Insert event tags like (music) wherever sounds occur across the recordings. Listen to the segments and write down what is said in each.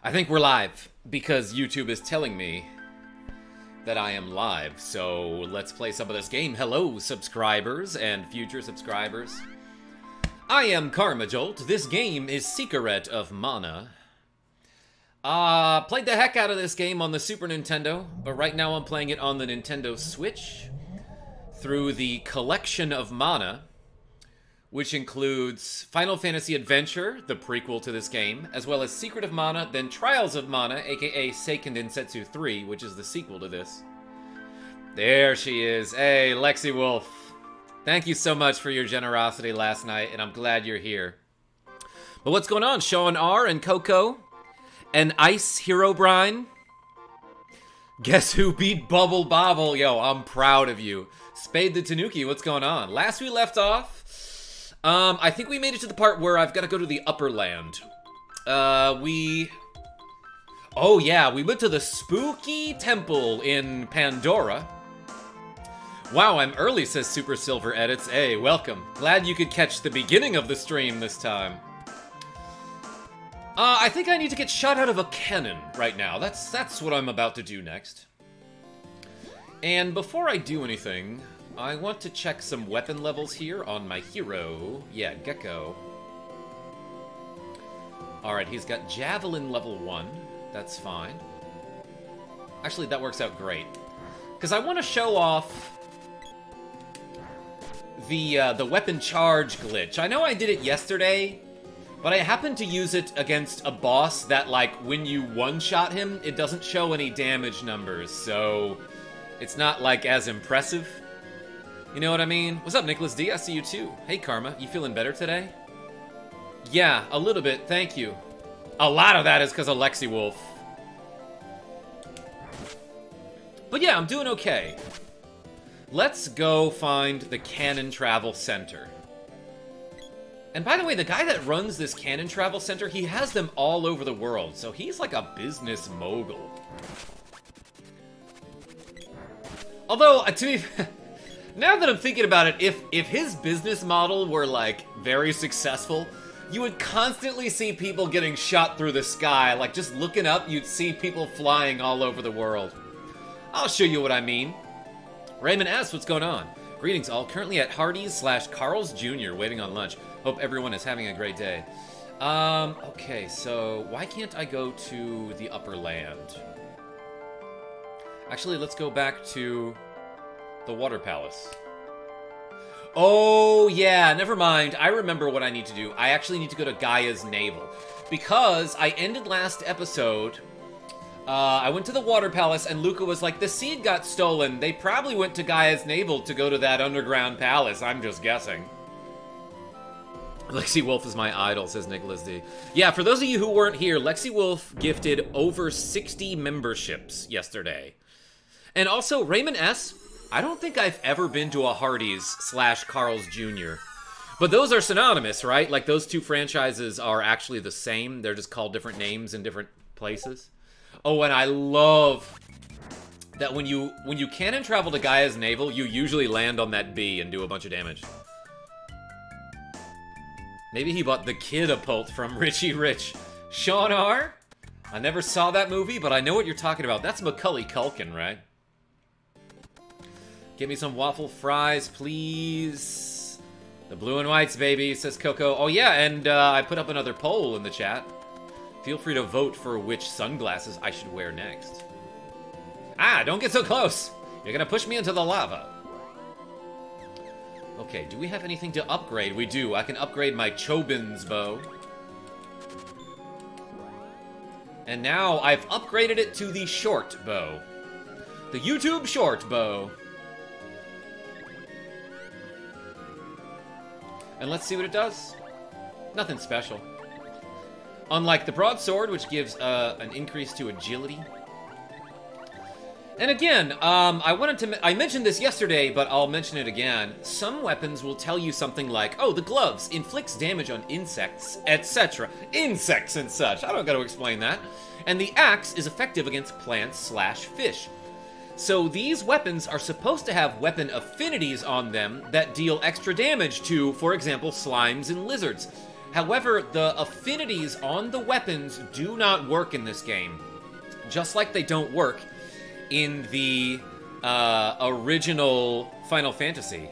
I think we're live because YouTube is telling me that I am live. So let's play some of this game. Hello, subscribers and future subscribers. I am Karma Jolt. This game is Secret of Mana. Uh, played the heck out of this game on the Super Nintendo, but right now I'm playing it on the Nintendo Switch through the Collection of Mana which includes Final Fantasy Adventure, the prequel to this game, as well as Secret of Mana, then Trials of Mana, aka Seiken Densetsu 3, which is the sequel to this. There she is. Hey, Lexi Wolf. Thank you so much for your generosity last night, and I'm glad you're here. But what's going on? Sean R. and Coco? And Ice Hero Brine? Guess who beat Bubble Bobble? Yo, I'm proud of you. Spade the Tanuki, what's going on? Last we left off, um, I think we made it to the part where I've got to go to the upper land. Uh, we... Oh, yeah, we went to the spooky temple in Pandora. Wow, I'm early, says Super Silver Edits. Hey, welcome. Glad you could catch the beginning of the stream this time. Uh, I think I need to get shot out of a cannon right now. That's, that's what I'm about to do next. And before I do anything, I want to check some weapon levels here on my hero. Yeah, Gecko. Alright, he's got Javelin level 1. That's fine. Actually, that works out great. Because I want to show off the, uh, the weapon charge glitch. I know I did it yesterday, but I happened to use it against a boss that, like, when you one-shot him, it doesn't show any damage numbers, so it's not, like, as impressive. You know what I mean? What's up, Nicholas D? I see you too. Hey, Karma. You feeling better today? Yeah, a little bit. Thank you. A lot of that is because of Lexi Wolf. But yeah, I'm doing okay. Let's go find the Cannon Travel Center. And by the way, the guy that runs this Cannon Travel Center, he has them all over the world, so he's like a business mogul. Although, uh, to be (laughs) now that I'm thinking about it, if if his business model were like very successful, you would constantly see people getting shot through the sky. Like just looking up, you'd see people flying all over the world. I'll show you what I mean. Raymond asks, what's going on? Greetings all. Currently at Hardee's slash Carl's Jr. waiting on lunch. Hope everyone is having a great day. Um, okay, so why can't I go to the upper land? Actually, let's go back to the Water Palace. Oh, yeah, never mind. I remember what I need to do. I actually need to go to Gaia's Navel. Because I ended last episode... Uh, I went to the Water Palace, and Luca was like, the seed got stolen. They probably went to Gaia's Navel to go to that underground palace. I'm just guessing. Lexi Wolf is my idol, says Nicholas D. Yeah, for those of you who weren't here, Lexi Wolf gifted over 60 memberships yesterday. And also, Raymond S., I don't think I've ever been to a Hardee's slash Carl's Jr. But those are synonymous, right? Like those two franchises are actually the same. They're just called different names in different places. Oh, and I love that when you when you cannon travel to Gaia's navel, you usually land on that bee and do a bunch of damage. Maybe he bought the kid a pult from (laughs) Richie Rich. Sean R? I never saw that movie, but I know what you're talking about. That's Macaulay Culkin, right? Give me some waffle fries, please. The blue and whites, baby, says Coco. Oh, yeah, and uh, I put up another poll in the chat. Feel free to vote for which sunglasses I should wear next. Ah, don't get so close. You're gonna push me into the lava. Okay, do we have anything to upgrade? We do. I can upgrade my Chobin's bow. And now I've upgraded it to the short bow. The YouTube short bow. And let's see what it does. Nothing special. Unlike the broadsword, which gives uh, an increase to agility. And again, um, I wanted to. I mentioned this yesterday, but I'll mention it again. Some weapons will tell you something like, "Oh, the gloves inflicts damage on insects, etc." Insects and such. I don't got to explain that. And the axe is effective against plants slash fish. So these weapons are supposed to have weapon affinities on them that deal extra damage to, for example, slimes and lizards. However, the affinities on the weapons do not work in this game. Just like they don't work in the uh, original Final Fantasy.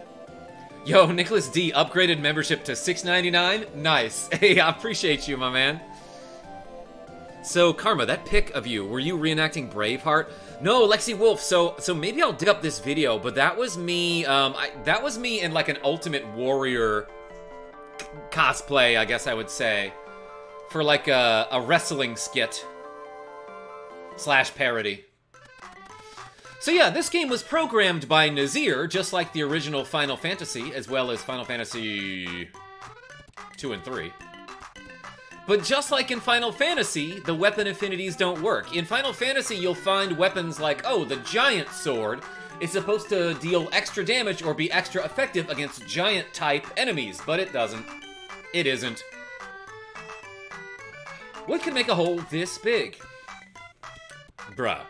Yo, Nicholas D upgraded membership to $6.99? Nice. (laughs) Hey, I appreciate you, my man. So, Karma, that pic of you, were you reenacting Braveheart? No, Lexi Wolf. So, so maybe I'll dig up this video, but that was me. Um, I, that was me in like an Ultimate Warrior cosplay, I guess I would say, for like a, a wrestling skit slash parody. So yeah, this game was programmed by Nasir, just like the original Final Fantasy, as well as Final Fantasy 2 and 3. But just like in Final Fantasy, the weapon affinities don't work. In Final Fantasy, you'll find weapons like, oh, the giant sword is supposed to deal extra damage or be extra effective against giant-type enemies, but it doesn't. It isn't. What can make a hole this big? Bruh.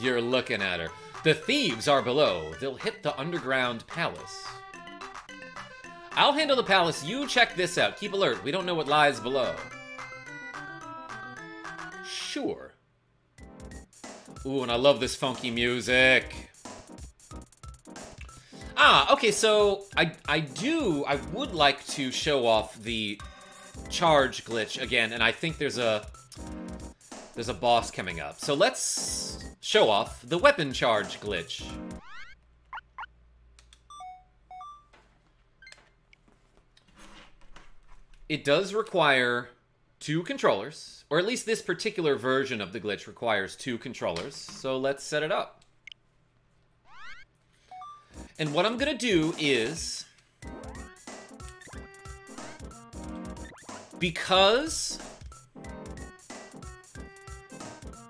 You're looking at her. The thieves are below. They'll hit the underground palace. I'll handle the palace. You check this out. Keep alert. We don't know what lies below. Sure. Ooh, and I love this funky music. Ah, okay, so I I do I would like to show off the charge glitch again, and I think there's a there's a boss coming up. So let's show off the weapon charge glitch. It does require two controllers, or at least this particular version of the glitch requires two controllers, so let's set it up. And what I'm gonna do is... Because...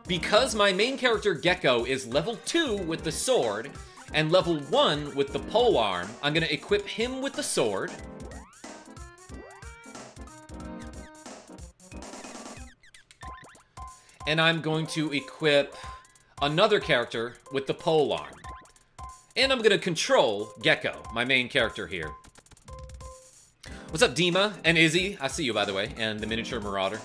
Because my main character, Gecko, is level 2 with the sword, and level 1 with the pole arm, I'm gonna equip him with the sword, and I'm going to equip another character with the pole arm. And I'm gonna control Gecko, my main character here. What's up, Dima and Izzy? I see you, by the way, and the miniature marauder.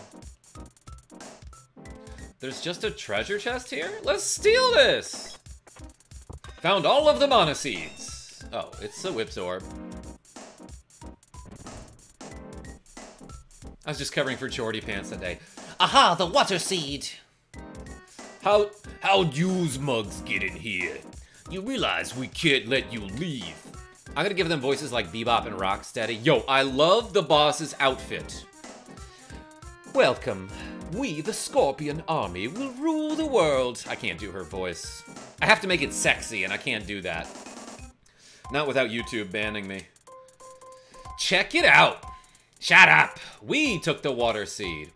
There's just a treasure chest here? Let's steal this! Found all of the mana seeds. Oh, it's a whip's orb. I was just covering for Jordy Pants that day. Aha, the water seed! How, how'd yous mugs get in here? You realize we can't let you leave. I'm gonna give them voices like Bebop and Rocksteady. Yo, I love the boss's outfit. Welcome. We, the Scorpion Army, will rule the world. I can't do her voice. I have to make it sexy, and I can't do that. Not without YouTube banning me. Check it out! Shut up! We took the water seed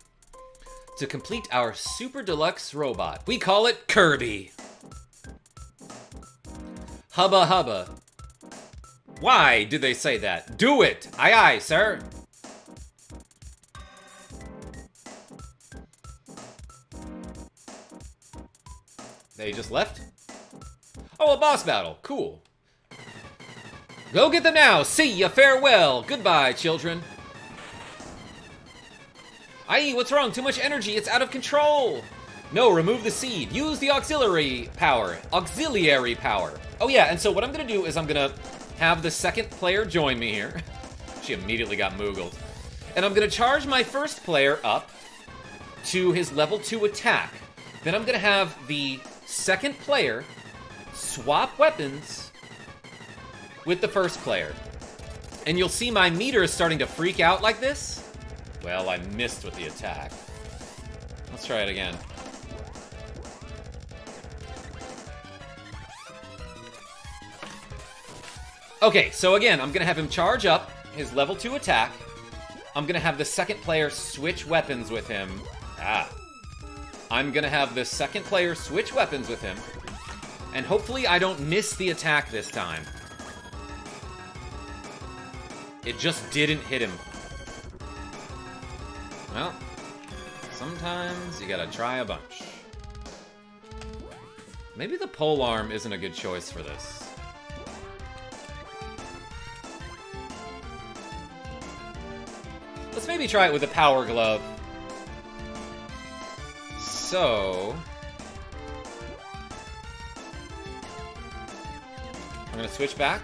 to complete our super deluxe robot. We call it Kirby. Hubba hubba. Why did they say that? Do it! Aye aye, sir! They just left? Oh, a boss battle. Cool. Go get them now! See ya! Farewell! Goodbye, children! Aye, what's wrong? Too much energy, it's out of control! No, remove the seed. Use the auxiliary power. Auxiliary power. Oh yeah, and so what I'm gonna do is I'm gonna have the second player join me here. (laughs) she immediately got moogled. And I'm gonna charge my first player up to his level 2 attack. Then I'm gonna have the second player swap weapons with the first player. And you'll see my meter is starting to freak out like this. Well, I missed with the attack. Let's try it again. Okay, so again, I'm gonna have him charge up his level 2 attack. I'm gonna have the second player switch weapons with him. Ah. I'm gonna have the second player switch weapons with him. And hopefully I don't miss the attack this time. It just didn't hit him. Well, sometimes you gotta try a bunch. Maybe the pole arm isn't a good choice for this. Let's maybe try it with a Power Glove. So... I'm gonna switch back.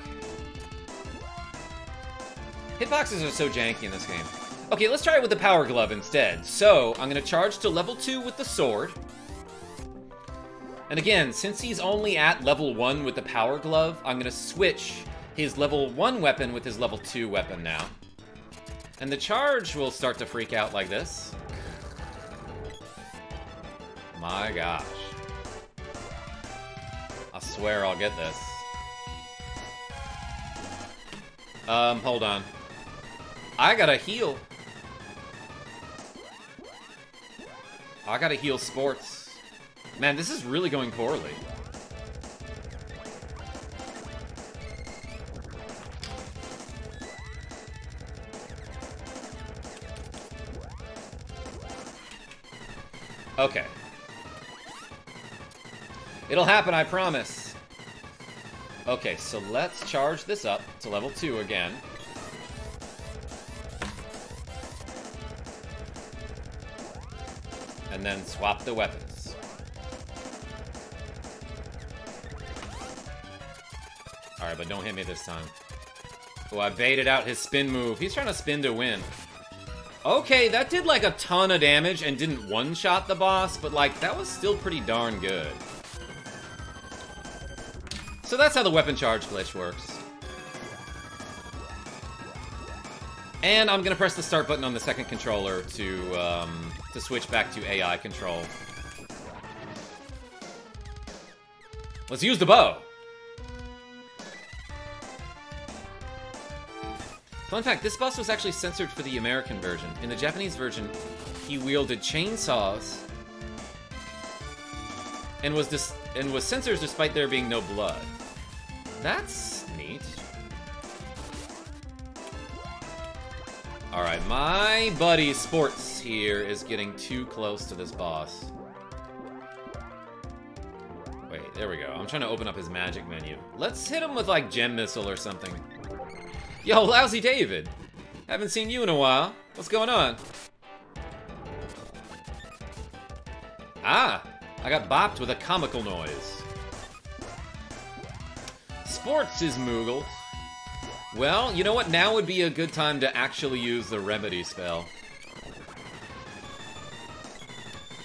Hitboxes are so janky in this game. Okay, let's try it with the Power Glove instead. So, I'm gonna charge to level 2 with the sword. And again, since he's only at level 1 with the Power Glove, I'm gonna switch his level 1 weapon with his level 2 weapon now. And the charge will start to freak out like this. My gosh. I swear I'll get this. Um, hold on. I gotta heal. I gotta heal sports. Man, this is really going poorly. Okay. It'll happen, I promise. Okay, so let's charge this up to level 2 again. And then swap the weapons. Alright, but don't hit me this time. Oh, I baited out his spin move. He's trying to spin to win. Okay, that did like a ton of damage and didn't one-shot the boss, but like, that was still pretty darn good. So that's how the weapon charge glitch works. And I'm gonna press the start button on the second controller to, um, to switch back to AI control. Let's use the bow! Fun fact, this boss was actually censored for the American version. In the Japanese version, he wielded chainsaws and was dis and was censored despite there being no blood. That's neat. Alright, my buddy Sports here is getting too close to this boss. Wait, there we go. I'm trying to open up his magic menu. Let's hit him with, like, Gem Missile or something. Yo, Lousy David! Haven't seen you in a while. What's going on? Ah! I got bopped with a comical noise. Sports is Moogle. Well, you know what? Now would be a good time to actually use the Remedy spell.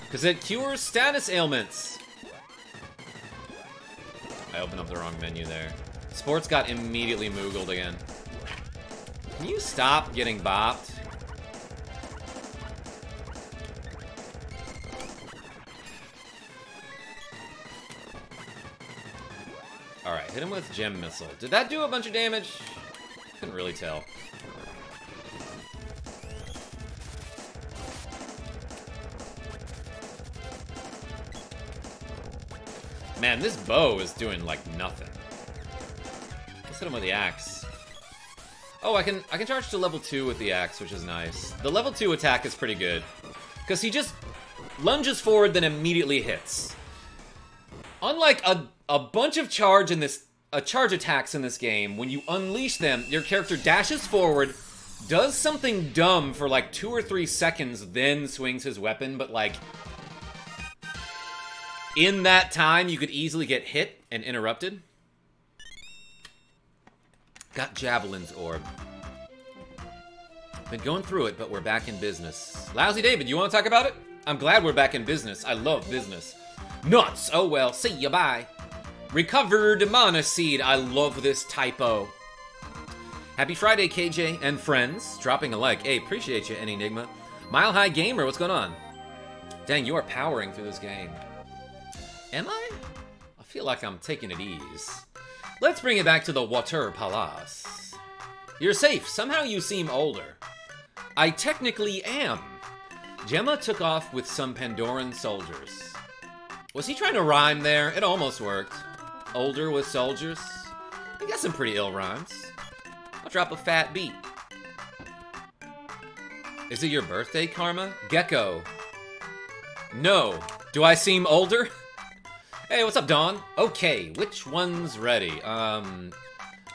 Because it cures status ailments. I opened up the wrong menu there. Sports got immediately Moogled again. Can you stop getting bopped? Alright, hit him with Gem Missile. Did that do a bunch of damage? Couldn't really tell. Man, this bow is doing, like, nothing. Let's hit him with the axe. Oh, I can I can charge to level 2 with the axe, which is nice. The level 2 attack is pretty good. Because he just lunges forward, then immediately hits. Unlike a, a bunch of charge in this uh, charge attacks in this game, when you unleash them, your character dashes forward, does something dumb for like two or three seconds, then swings his weapon, but like in that time, you could easily get hit and interrupted. Got Javelin's orb. Been going through it, but we're back in business. Lousy David, you want to talk about it? I'm glad we're back in business. I love business. Nuts! Oh well, see ya, bye. Recovered mana seed. I love this typo. Happy Friday, KJ and friends. Dropping a like. Hey, appreciate you, Enigma. Mile High Gamer, what's going on? Dang, you are powering through this game. Am I? I feel like I'm taking it ease. Let's bring it back to the Water Palace. You're safe. Somehow you seem older. I technically am. Jema took off with some Pandoran soldiers. Was he trying to rhyme there? It almost worked. Older with soldiers? You got some pretty ill rhymes. I'll drop a fat beat. Is it your birthday, Karma? Gecko. No. Do I seem older? Hey, what's up, Dawn? Okay, which one's ready? Um,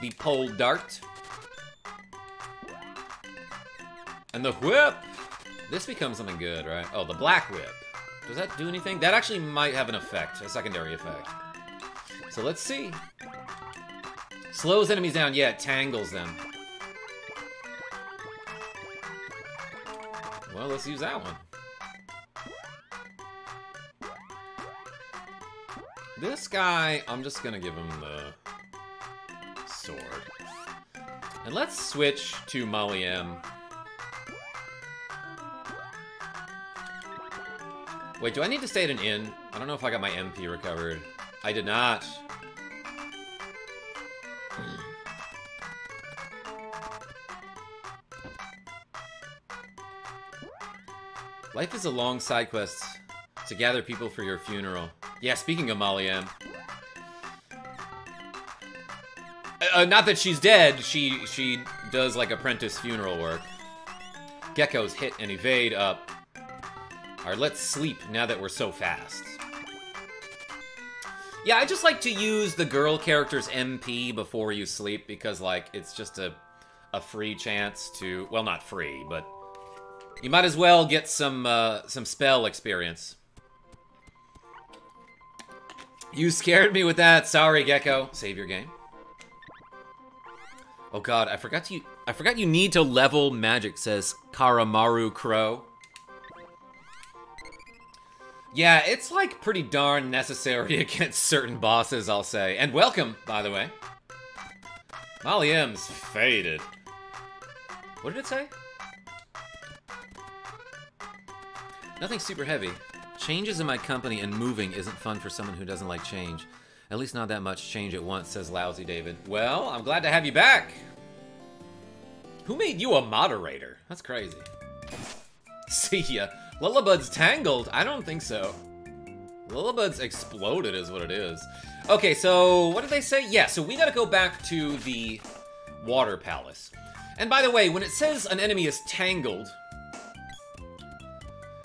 the pole dart. And the whip! This becomes something good, right? Oh, the black whip. Does that do anything? That actually might have an effect, a secondary effect. So let's see. Slows enemies down, yeah, it tangles them. Well, let's use that one. This guy, I'm just gonna give him the sword. And let's switch to Molly M. Wait, do I need to stay at an inn? I don't know if I got my MP recovered. I did not. Life is a long side quest to gather people for your funeral. Yeah, speaking of Molly M. Uh, uh, not that she's dead, she she does like apprentice funeral work. Geckos hit and evade up. Alright, let's sleep now that we're so fast. Yeah, I just like to use the girl character's MP before you sleep because, like, it's just a, a free chance to... Well, not free, but you might as well get some, uh, some spell experience. You scared me with that. Sorry, Gecko. Save your game. Oh god, I forgot you I forgot you need to level magic, says Karamaru Crow. Yeah, it's like pretty darn necessary (laughs) against certain bosses, I'll say. And welcome, by the way. Molly M's faded. What did it say? Nothing super heavy. Changes in my company and moving isn't fun for someone who doesn't like change. At least not that much change at once, says Lousy David. Well, I'm glad to have you back. Who made you a moderator? That's crazy. (laughs) See ya. Lullabud's tangled? I don't think so. Lullabud's exploded is what it is. Okay, so what did they say? Yeah, so we gotta go back to the water palace. And by the way, when it says an enemy is tangled,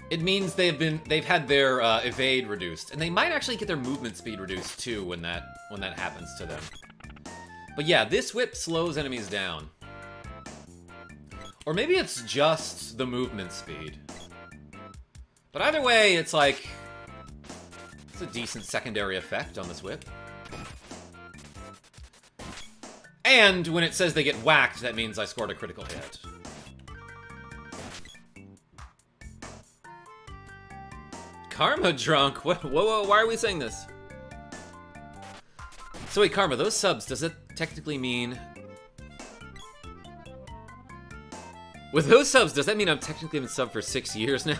it means they've been they've had their uh, evade reduced, and they might actually get their movement speed reduced too when that when that happens to them. But yeah, this whip slows enemies down. Or maybe it's just the movement speed. But either way, it's like it's a decent secondary effect on this whip. And when it says they get whacked, that means I scored a critical hit. Karma drunk? (laughs) Whoa, whoa, whoa, why are we saying this? So wait, Karma, those subs, does it technically mean... With those subs, does that mean I'm technically been sub for six years now?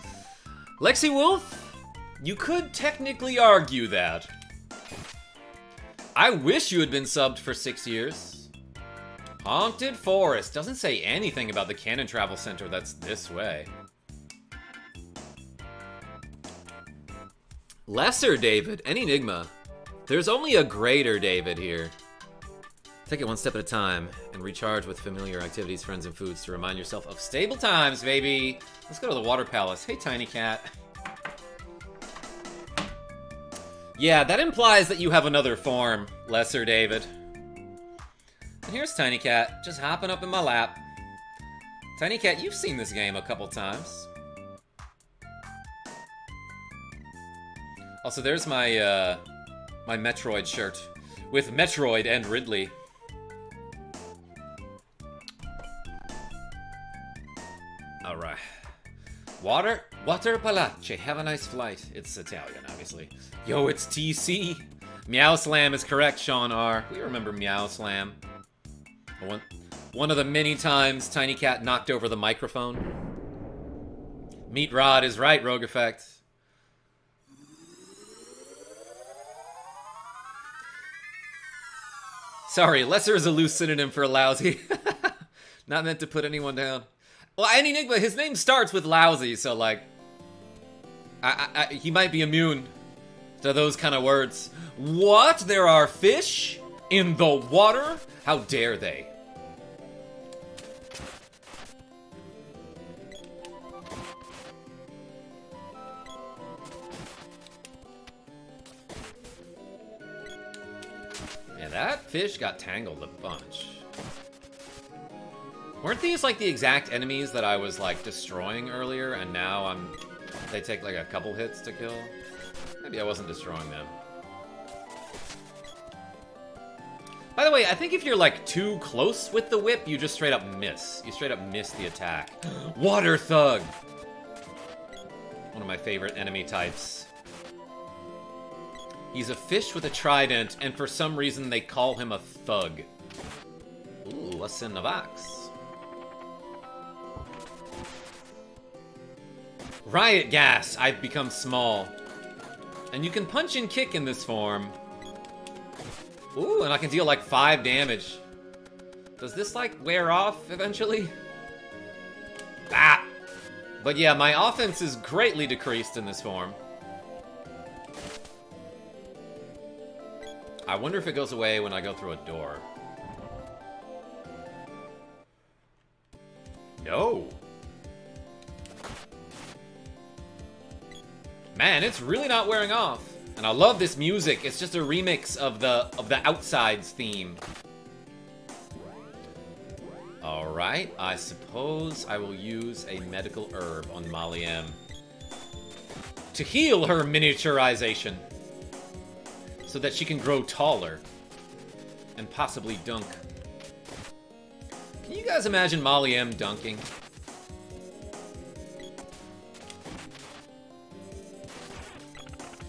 (laughs) Lexi Wolf, you could technically argue that. I wish you had been subbed for six years. Haunted Forest doesn't say anything about the Cannon Travel Center that's this way. Lesser David, an enigma. There's only a greater David here. Take it one step at a time and recharge with familiar activities, friends, and foods to remind yourself of stable times, baby. Let's go to the Water Palace. Hey, Tiny Cat. Yeah, that implies that you have another form, Lesser David. And here's Tiny Cat, just hopping up in my lap. Tiny Cat, you've seen this game a couple times. Also, there's my, uh, my Metroid shirt with Metroid and Ridley. Alright. Water? Water Palace. Have a nice flight. It's Italian, obviously. Yo, it's TC. Meow Slam is correct, Sean R. We remember Meow Slam. One, one of the many times Tiny Cat knocked over the microphone. Meat Rod is right, Rogue Effect. Sorry, lesser is a loose synonym for lousy. (laughs) Not meant to put anyone down. Well, any Enigma, his name starts with lousy, so like, I, I, I, he might be immune to those kind of words. What? There are fish in the water? How dare they? Fish got tangled a bunch. Weren't these like the exact enemies that I was like destroying earlier and now I'm they take like a couple hits to kill? Maybe I wasn't destroying them. By the way, I think if you're like too close with the whip, you just straight up miss. You straight up miss the attack. (gasps) Water Thug! One of my favorite enemy types. He's a fish with a trident, and for some reason they call him a thug. Ooh, a Cinevaux. Riot Gas! I've become small. And you can punch and kick in this form. Ooh, and I can deal like 5 damage. Does this like wear off eventually? Ah! But yeah, my offense is greatly decreased in this form. I wonder if it goes away when I go through a door. No. Man, it's really not wearing off. And I love this music. It's just a remix of the of the Outsides theme. Alright, I suppose I will use a medical herb on Molly M. To heal her miniaturization. So that she can grow taller. And possibly dunk. Can you guys imagine Molly M dunking?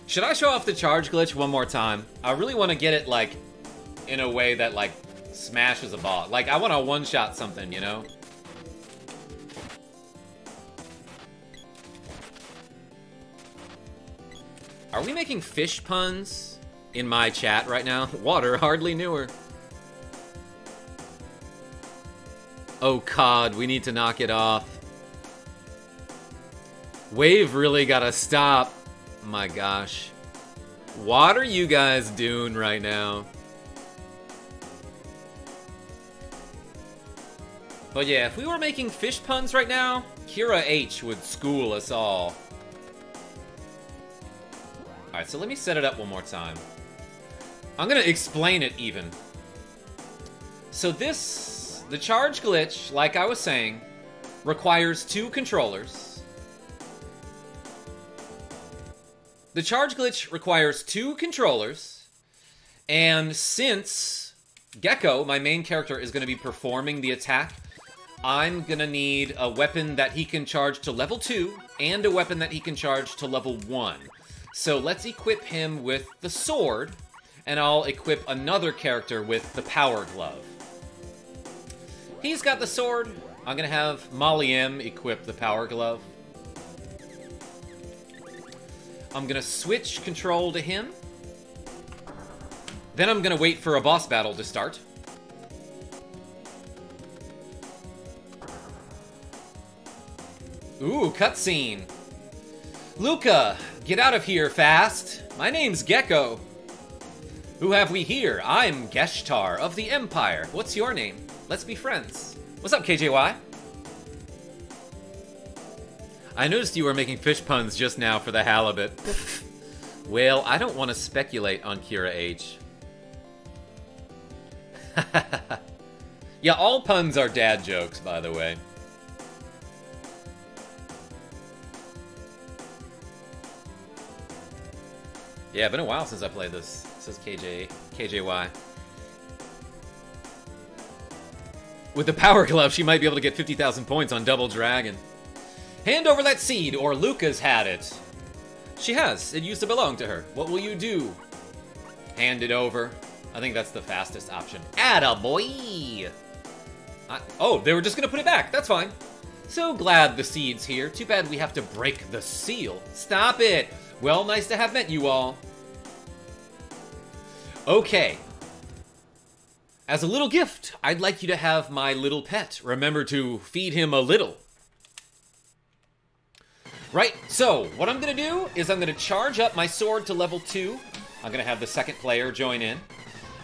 Should I show off the charge glitch one more time? I really want to get it, like, in a way that, like, smashes a ball. Like, I want to one-shot something, you know? Are we making fish puns in my chat right now? (laughs) Water hardly newer. Oh, COD, we need to knock it off. Wave really gotta stop. My gosh. What are you guys doing right now? But yeah, if we were making fish puns right now, Kira H would school us all. Alright, so let me set it up one more time. I'm gonna explain it even. So this, the charge glitch, like I was saying, requires two controllers. The charge glitch requires two controllers, and since Gecko, my main character, is to be performing the attack, I'm to need a weapon that he can charge to level 2, and a weapon that he can charge to level 1. So let's equip him with the sword, and I'll equip another character with the power glove. He's got the sword. I'm to have Molly M equip the power glove. I'm gonna switch control to him. Then I'm gonna wait for a boss battle to start. Ooh, cutscene. Luca, get out of here fast. My name's Gecko. Who have we here? I'm Geshtar of the Empire. What's your name? Let's be friends. What's up, KJY? I noticed you were making fish puns just now for the halibut. (laughs) well, I don't want to speculate on Kira H. (laughs) yeah, all puns are dad jokes, by the way. Yeah, been a while since I played this. Says KJ, KJY. With the Power Glove, she might be able to get 50,000 points on Double Dragon. Hand over that seed, or Luca's had it. She has. It used to belong to her. What will you do? Hand it over. I think that's the fastest option. Atta boy! I, oh, they were just gonna put it back. That's fine. So glad the seed's here. Too bad we have to break the seal. Stop it! Well, nice to have met you all. Okay. As a little gift, I'd like you to have my little pet. Remember to feed him a little. Right, so what I'm to do is I'm to charge up my sword to level 2. I'm to have the second player join in.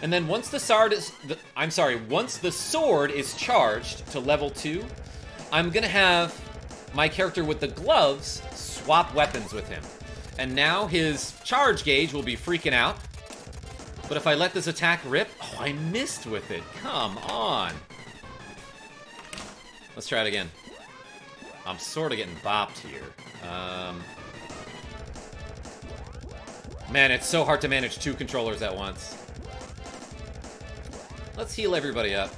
And then once the sword is... The, I'm sorry, once the sword is charged to level 2, I'm to have my character with the gloves swap weapons with him. And now his charge gauge will be freaking out. But if I let this attack rip... Oh, I missed with it. Come on. Let's try it again. I'm sort of getting bopped here. Um, man, it's so hard to manage two controllers at once. Let's heal everybody up.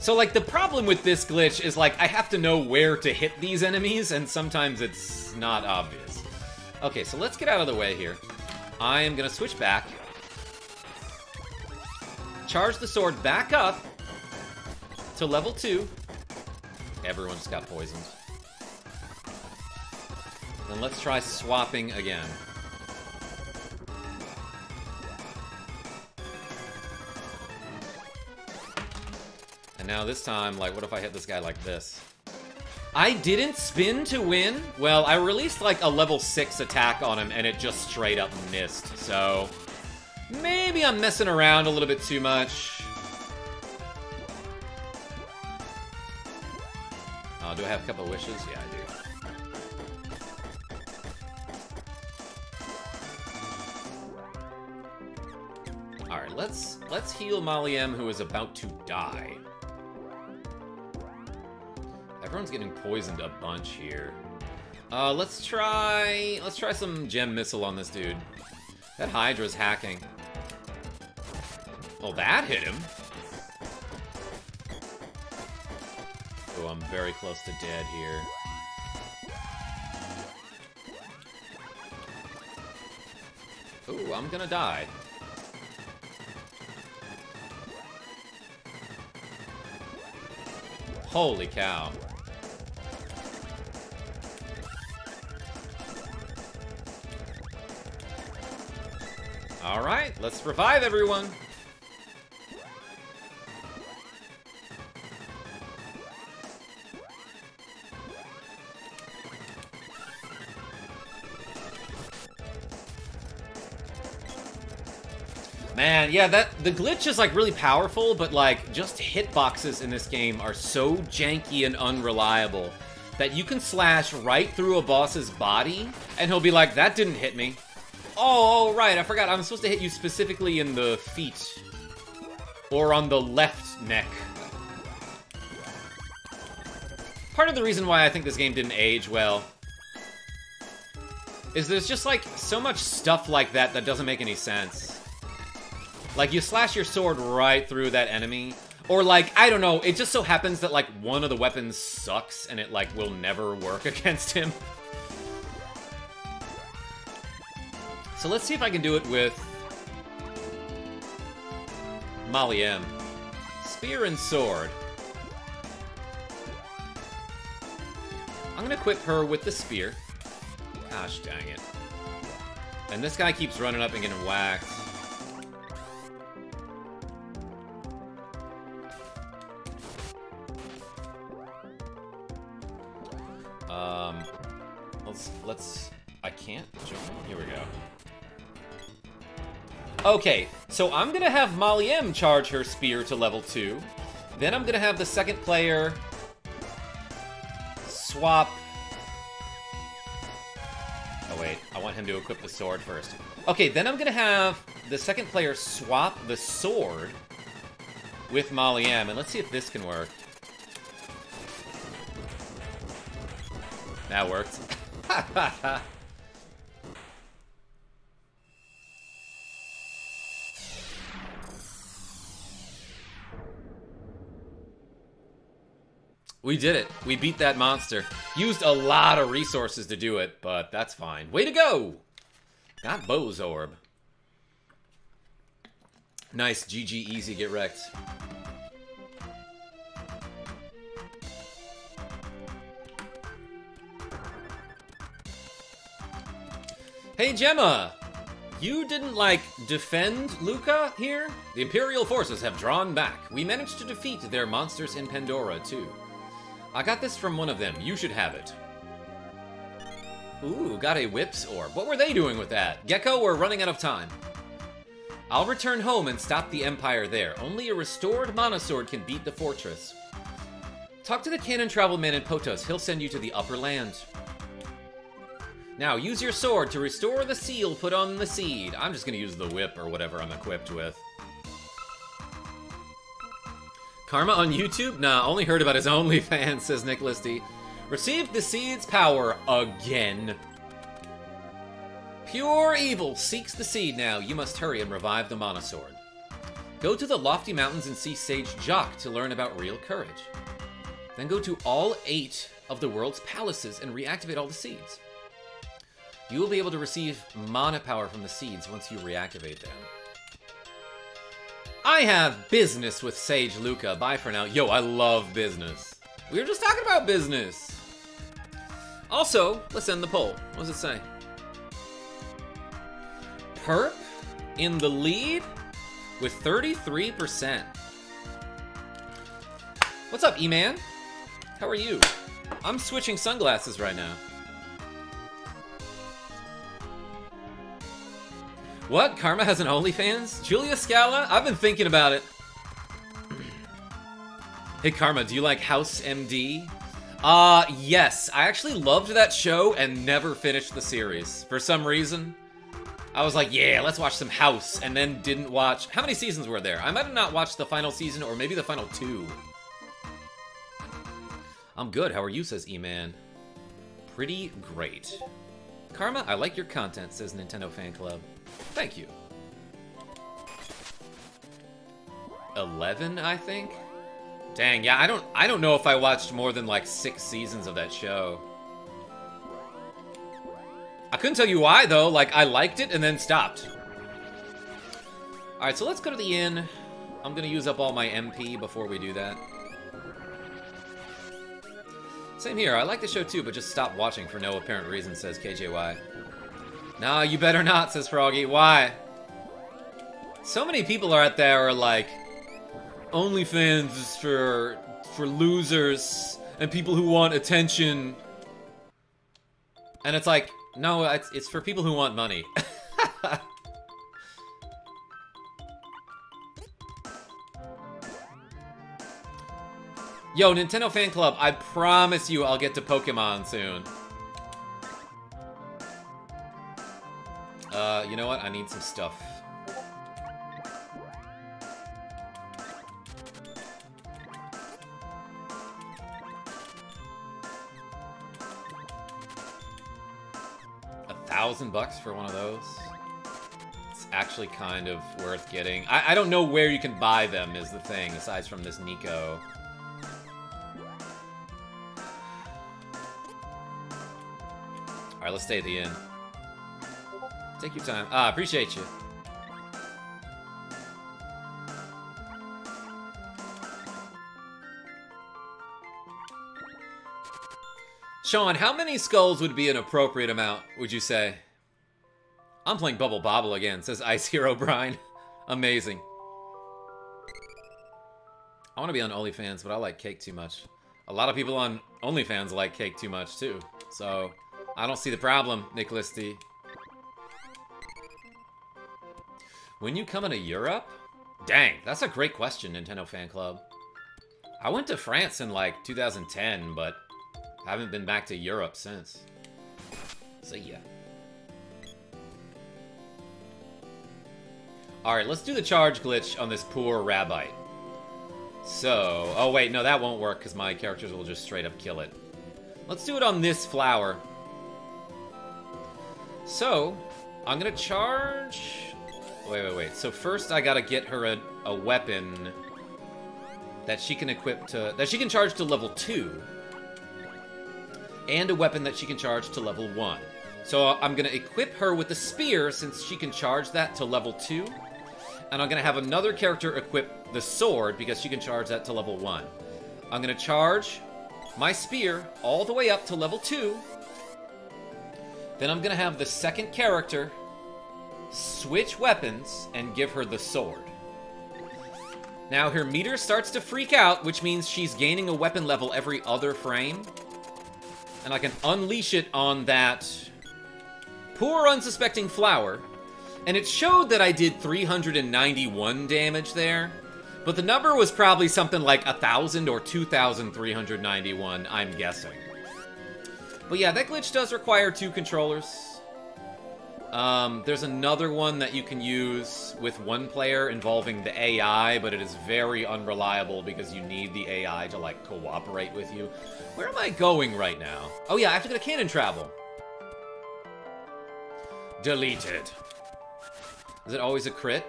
So, like, the problem with this glitch is, like, I have to know where to hit these enemies, and sometimes it's not obvious. Okay, so let's get out of the way here. I am gonna switch back. Charge the sword back up to level 2. Everyone's got poisoned. Then let's try swapping again. And now this time, like, what if I hit this guy like this? I didn't spin to win? Well, I released, like, a level 6 attack on him, and it just straight up missed, so... Maybe I'm messing around a little bit too much. Oh, do I have a couple wishes? Yeah, I do. Alright, let's let's heal Molly M, who is about to die. Everyone's getting poisoned a bunch here. Uh, let's try... Let's try some gem missile on this dude. That Hydra's hacking. Well, that hit him. Oh, I'm very close to dead here. Ooh, I'm gonna die. Holy cow. Alright, let's revive everyone. Man, yeah, that the glitch is like really powerful, but like just hitboxes in this game are so janky and unreliable that you can slash right through a boss's body and he'll be like, that didn't hit me. Oh, right, I forgot. I'm supposed to hit you specifically in the feet. Or on the left neck. Part of the reason why I think this game didn't age well is there's just, like, so much stuff like that that doesn't make any sense. Like, you slash your sword right through that enemy, or, like, I don't know, it just so happens that, like, one of the weapons sucks and it, like, will never work (laughs) against him. So let's see if I can do it with Molly M. Spear and sword. I'm gonna equip her with the spear. Gosh dang it. And this guy keeps running up and getting whacked. Okay, so I'm gonna have Molly M charge her spear to level 2. Then I'm gonna have the second player swap... Oh wait, I want him to equip the sword first. Okay, then I'm gonna have the second player swap the sword with Molly M, and let's see if this can work. That worked. (laughs) We did it. We beat that monster. Used a lot of resources to do it, but that's fine. Way to go! Got Bo's Orb. Nice, GG easy, get wrecked. Hey, Jema! You didn't, like, defend Luca here? The Imperial forces have drawn back. We managed to defeat their monsters in Pandora, too. I got this from one of them. You should have it. Ooh, got a Whips Orb. What were they doing with that? Gecko, we're running out of time. I'll return home and stop the Empire there. Only a restored Mana Sword can beat the fortress. Talk to the Cannon Travel Man in Potos. He'll send you to the Upper Land. Now, use your sword to restore the seal put on the seed. I'm just gonna use the whip or whatever I'm equipped with. Karma on YouTube? Nah, only heard about his (laughs) OnlyFans, says Nicholas D. Received the seed's power again. Pure evil seeks the seed now. You must hurry and revive the Mana Sword. Go to the lofty mountains and see Sage Joch to learn about real courage. Then go to all eight of the world's palaces and reactivate all the seeds. You will be able to receive mana power from the seeds once you reactivate them. I have business with Sage Luka. Bye for now. Yo, I love business. We were just talking about business. Also, let's end the poll. What does it say? Perp in the lead with 33%. What's up, E-Man? How are you? I'm switching sunglasses right now. What? Karma has an OnlyFans? Julia Scala? I've been thinking about it. (clears throat) hey, Karma, do you like House MD? Uh, yes. I actually loved that show and never finished the series. For some reason. I was like, yeah, let's watch some House, and then didn't watch... How many seasons were there? I might have not watched the final season, or maybe the final two. I'm good, how are you, says E-Man. Pretty great. Karma, I like your content, says Nintendo Fan Club. Thank you. 11, I think? Dang, yeah, I don't I don't know if I watched more than like 6 seasons of that show. I couldn't tell you why though, like I liked it and then stopped. Alright, so let's go to the inn. I'm gonna use up all my MP before we do that. Same here, I like the show too, but just stop watching for no apparent reason, says KJY. Nah, you better not, says Froggy. Why? So many people are out there are like, OnlyFans is for for losers and people who want attention. And it's like, no, it's, it's for people who want money. (laughs) Yo, Nintendo Fan Club, I promise you I'll get to Pokemon soon. Uh, you know what? I need some stuff. A thousand bucks for one of those? It's actually kind of worth getting. I, I don't know where you can buy them is the thing, aside from this Neko. Alright, let's stay at the inn. Take your time. Ah, appreciate you. Sean, how many skulls would be an appropriate amount, would you say? I'm playing Bubble Bobble again, says Ice Hero Brian. (laughs) Amazing. I want to be on OnlyFans, but I like cake too much. A lot of people on OnlyFans like cake too much, too. So, I don't see the problem, Nicholas D. When you come into Europe? Dang, that's a great question, Nintendo Fan Club. I went to France in, like, 2010, but haven't been back to Europe since. See ya. Alright, let's do the charge glitch on this poor Rabite. So, oh wait, no, that won't work because my characters will just straight up kill it. Let's do it on this flower. So, I'm gonna charge... Wait, wait, wait. So first I gotta get her a, a weapon that she can equip to... That she can charge to level 2. And a weapon that she can charge to level 1. So uh, I'm gonna equip her with the spear since she can charge that to level 2. And I'm gonna have another character equip the sword because she can charge that to level 1. I'm gonna charge my spear all the way up to level 2 then I'm gonna have the second character switch weapons and give her the sword. Now her meter starts to freak out, which means she's gaining a weapon level every other frame. And I can unleash it on that poor unsuspecting flower. And it showed that I did 391 damage there. But the number was probably something like 1,000 or 2,391, I'm guessing. But yeah, that glitch does require two controllers. Um, there's another one that you can use with one player involving the AI, but it is very unreliable because you need the AI to, like, cooperate with you. Where am I going right now? Oh yeah, I have to go to cannon travel. Deleted. Is it always a crit?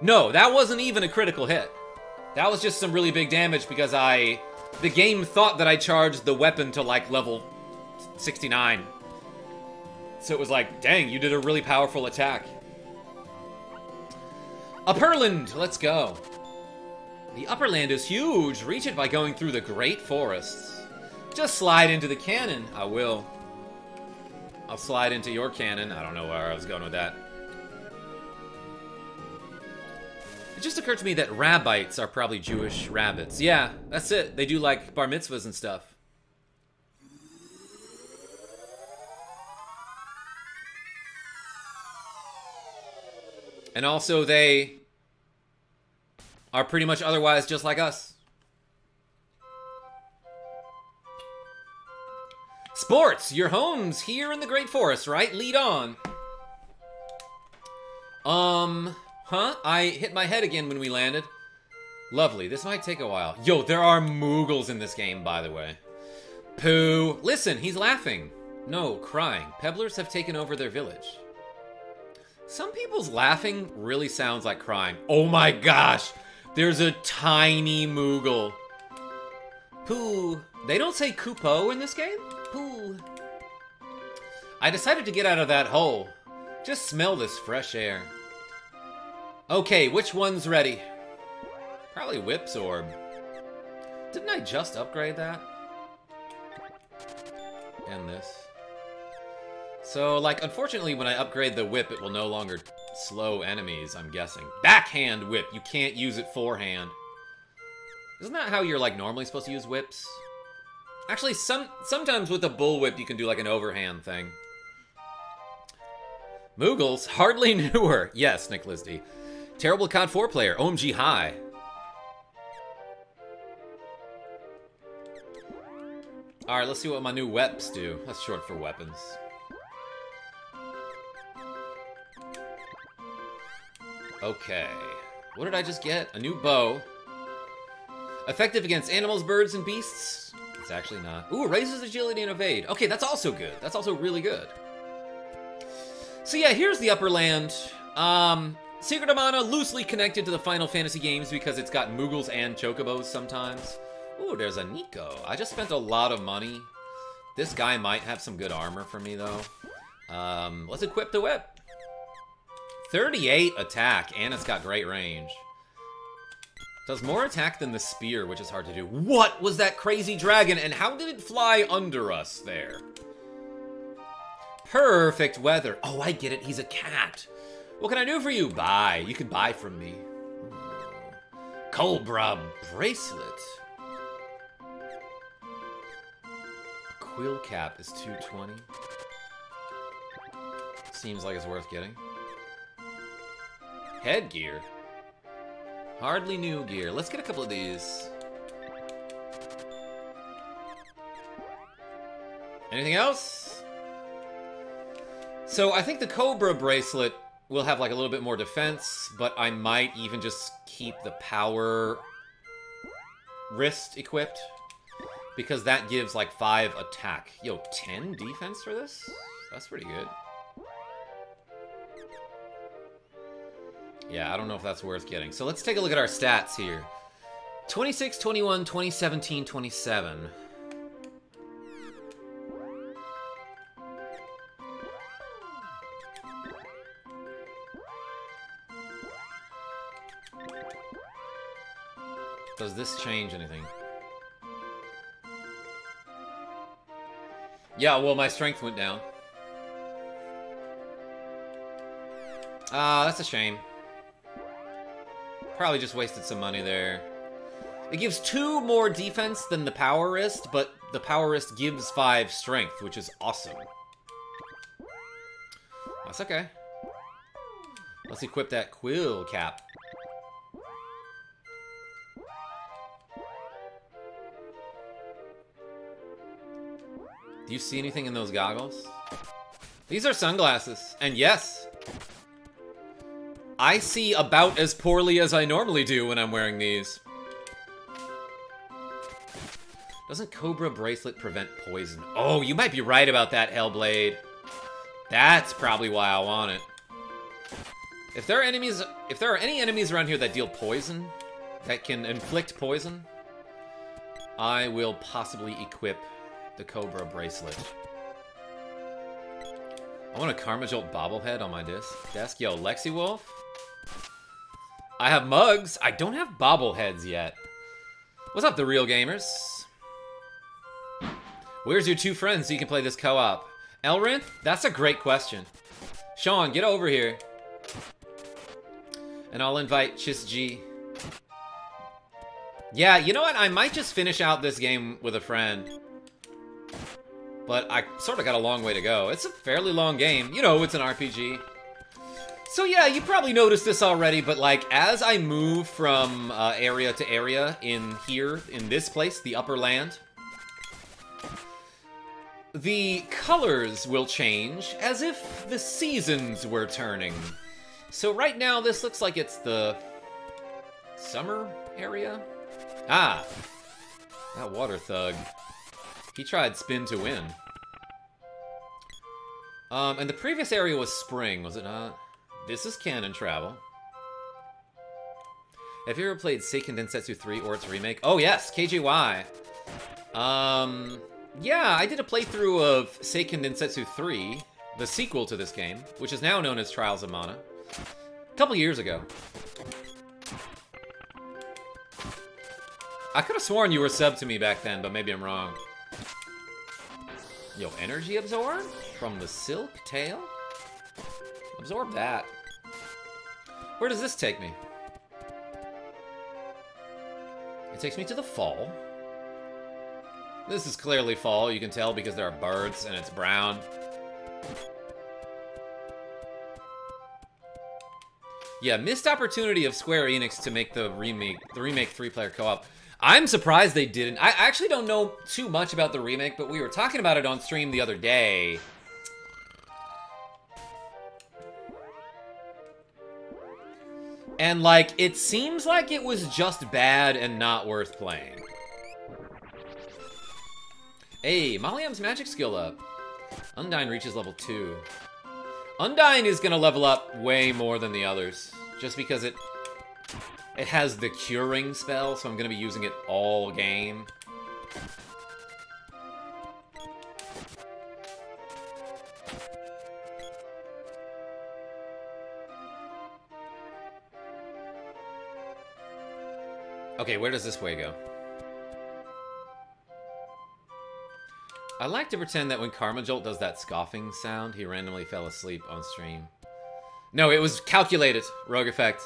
No, that wasn't even a critical hit. That was just some really big damage because I... The game thought that I charged the weapon to, like, level 69. So it was like, dang, you did a really powerful attack. Upperland, let's go. The Upperland is huge. Reach it by going through the Great Forests. Just slide into the cannon. I will. I'll slide into your cannon. I don't know where I was going with that. It just occurred to me that rabites are probably Jewish rabbits. Yeah, that's it. They do like bar mitzvahs and stuff. And also they are pretty much otherwise just like us. Sports, your home's here in the Great Forest, right? Lead on. Um, huh? I hit my head again when we landed. Lovely. This might take a while. Yo, there are Moogles in this game, by the way. Pooh. Listen, he's laughing. No, crying. Pebblers have taken over their village. Some people's laughing really sounds like crying. Oh my gosh! There's a tiny Moogle. Pooh. They don't say Kupo in this game? Pooh. I decided to get out of that hole. Just smell this fresh air. Okay, which one's ready? Probably Whip's Orb. Didn't I just upgrade that? And this. So, like, unfortunately, when I upgrade the whip, it will no longer slow enemies, I'm guessing. Backhand whip! You can't use it forehand. Isn't that how you're, like, normally supposed to use whips? Actually, some sometimes with a bullwhip you can do like an overhand thing. Moogles, hardly (laughs) newer. Yes, Nicholas D. Terrible COD 4 player, OMG high. Alright, let's see what my new weps do. That's short for weapons. Okay. What did I just get? A new bow. Effective against animals, birds, and beasts. It's actually not. Ooh, raises agility and evade. Okay, that's also good. That's also really good. So yeah, here's the Upperland. Um, Secret of Mana, loosely connected to the Final Fantasy games because it's got Moogles and Chocobos sometimes. Ooh, there's a Neko. I just spent a lot of money. This guy might have some good armor for me, though. Um, let's equip the whip. 38 attack, and it's got great range. Does more attack than the spear, which is hard to do. What was that crazy dragon, and how did it fly under us there? Perfect weather. Oh, I get it. He's a cat. What can I do for you? Buy. You can buy from me. Cobra bracelet. Quill cap is 220. Seems like it's worth getting. Headgear. Hardly new gear. Let's get a couple of these. Anything else? So I think the Cobra bracelet will have like a little bit more defense, but I might even just keep the power wrist equipped because that gives like 5 attack. Yo, 10 defense for this? That's pretty good. Yeah, I don't know if that's worth getting. So let's take a look at our stats here. 26, 21, 2017, 27. Does this change anything? Yeah, well, my strength went down. Ah, uh, that's a shame. Probably just wasted some money there. It gives two more defense than the power wrist, but the power wrist gives five strength, which is awesome. That's okay. Let's equip that quill cap. Do you see anything in those goggles? These are sunglasses. And yes, I see about as poorly as I normally do when I'm wearing these. Doesn't Cobra Bracelet prevent poison? Oh, you might be right about that, Hellblade. That's probably why I want it. If there are enemies, if there are any enemies around here that deal poison, that can inflict poison, I will possibly equip the Cobra Bracelet. I want a Karma Jolt bobblehead on my desk. desk. Yo, Lexi Wolf? I have mugs. I don't have bobbleheads yet. What's up, the real gamers? Where's your two friends so you can play this co-op? Elrinth? That's a great question. Sean, get over here. And I'll invite Chis G. Yeah, you know what? I might just finish out this game with a friend. But I sort of got a long way to go. It's a fairly long game. You know, it's an RPG. So yeah, you probably noticed this already, but like, as I move from uh, area to area in here, in this place, the upper land, the colors will change as if the seasons were turning. So right now, this looks like it's the summer area? Ah, that water thug. He tried spin to win. Um, and the previous area was spring, was it not? This is cannon travel. Have you ever played Seiken Densetsu 3 or its remake? Oh yes, KGY. Um, yeah, I did a playthrough of Seiken Densetsu 3, the sequel to this game, which is now known as Trials of Mana, a couple years ago. I could have sworn you were sub to me back then, but maybe I'm wrong. Yo, energy absorb? From the silk tail? Absorb that. Where does this take me? It takes me to the fall. This is clearly fall, you can tell because there are birds and it's brown. Yeah, missed opportunity of Square Enix to make the remake, the remake three-player co-op. I'm surprised they didn't. I actually don't know too much about the remake, but we were talking about it on stream the other day. And, like, it seems like it was just bad and not worth playing. Hey, Maliam's magic skill up. Undine reaches level 2. Undine is gonna level up way more than the others. Just because it it has the curing spell, so I'm to be using it all game. Okay, where does this way go? I like to pretend that when Karma Jolt does that scoffing sound, he randomly fell asleep on stream. No, it was calculated. Rogue effect.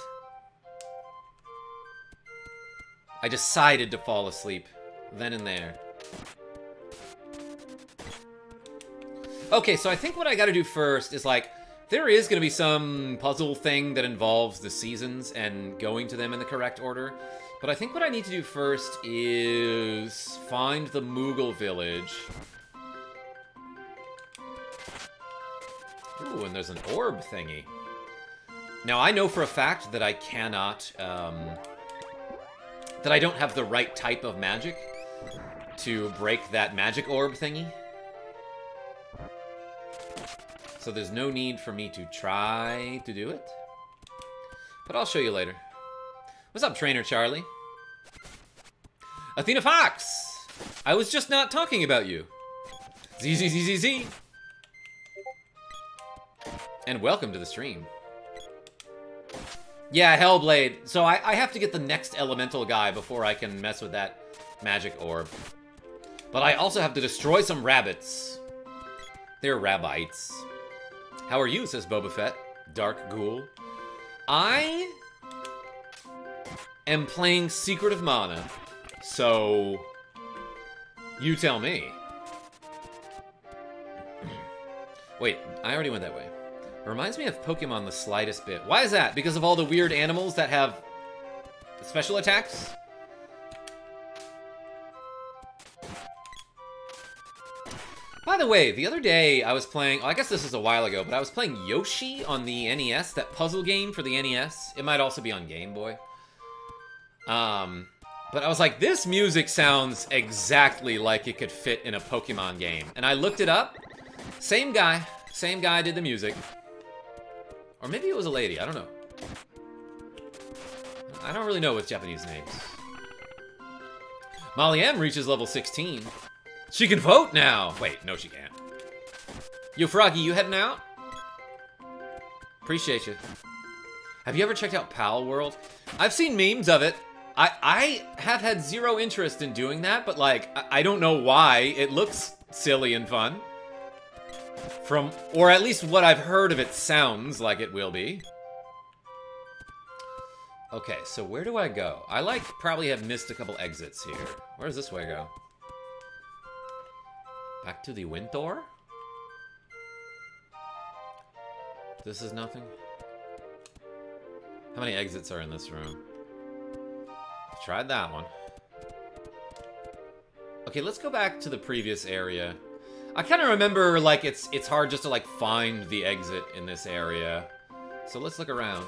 I decided to fall asleep. Then and there. Okay, so I think what I gotta do first is like, there is gonna be some puzzle thing that involves the seasons and going to them in the correct order. But I think what I need to do first is find the Moogle village. Ooh, and there's an orb thingy. Now, I know for a fact that I cannot, um, that I don't have the right type of magic to break that magic orb thingy. So there's no need for me to try to do it. But I'll show you later. What's up, Trainer Charlie? Athena Fox! I was just not talking about you. ZZZZZ! And welcome to the stream. Yeah, Hellblade. So I, I have to get the next elemental guy before I can mess with that magic orb. But I also have to destroy some rabbits. They're rabites. How are you, says Boba Fett. Dark Ghoul. I am playing Secret of Mana. So, you tell me. (clears throat) Wait, I already went that way. It reminds me of Pokemon the slightest bit. Why is that? Because of all the weird animals that have special attacks? By the way, the other day I was playing, I guess this was a while ago, but I was playing Yoshi on the NES, that puzzle game for the NES. It might also be on Game Boy. Um, but I was like, this music sounds exactly like it could fit in a Pokemon game. And I looked it up. Same guy. Same guy did the music. Or maybe it was a lady. I don't know. I don't really know with Japanese names. Molly M reaches level 16. She can vote now! Wait, no she can't. Yo, Froggy, you heading out? Appreciate you. Have you ever checked out Palworld? I've seen memes of it. I, I have had zero interest in doing that, but like, I, I don't know why. It looks silly and fun. From, or at least what I've heard of it sounds like it will be. Okay, so where do I go? I, like, probably have missed a couple exits here. Where does this way go? Back to the wind door? This is nothing? How many exits are in this room? Tried that one. Okay, let's go back to the previous area. I kind of remember, like, it's it's hard just to, like, find the exit in this area. So let's look around.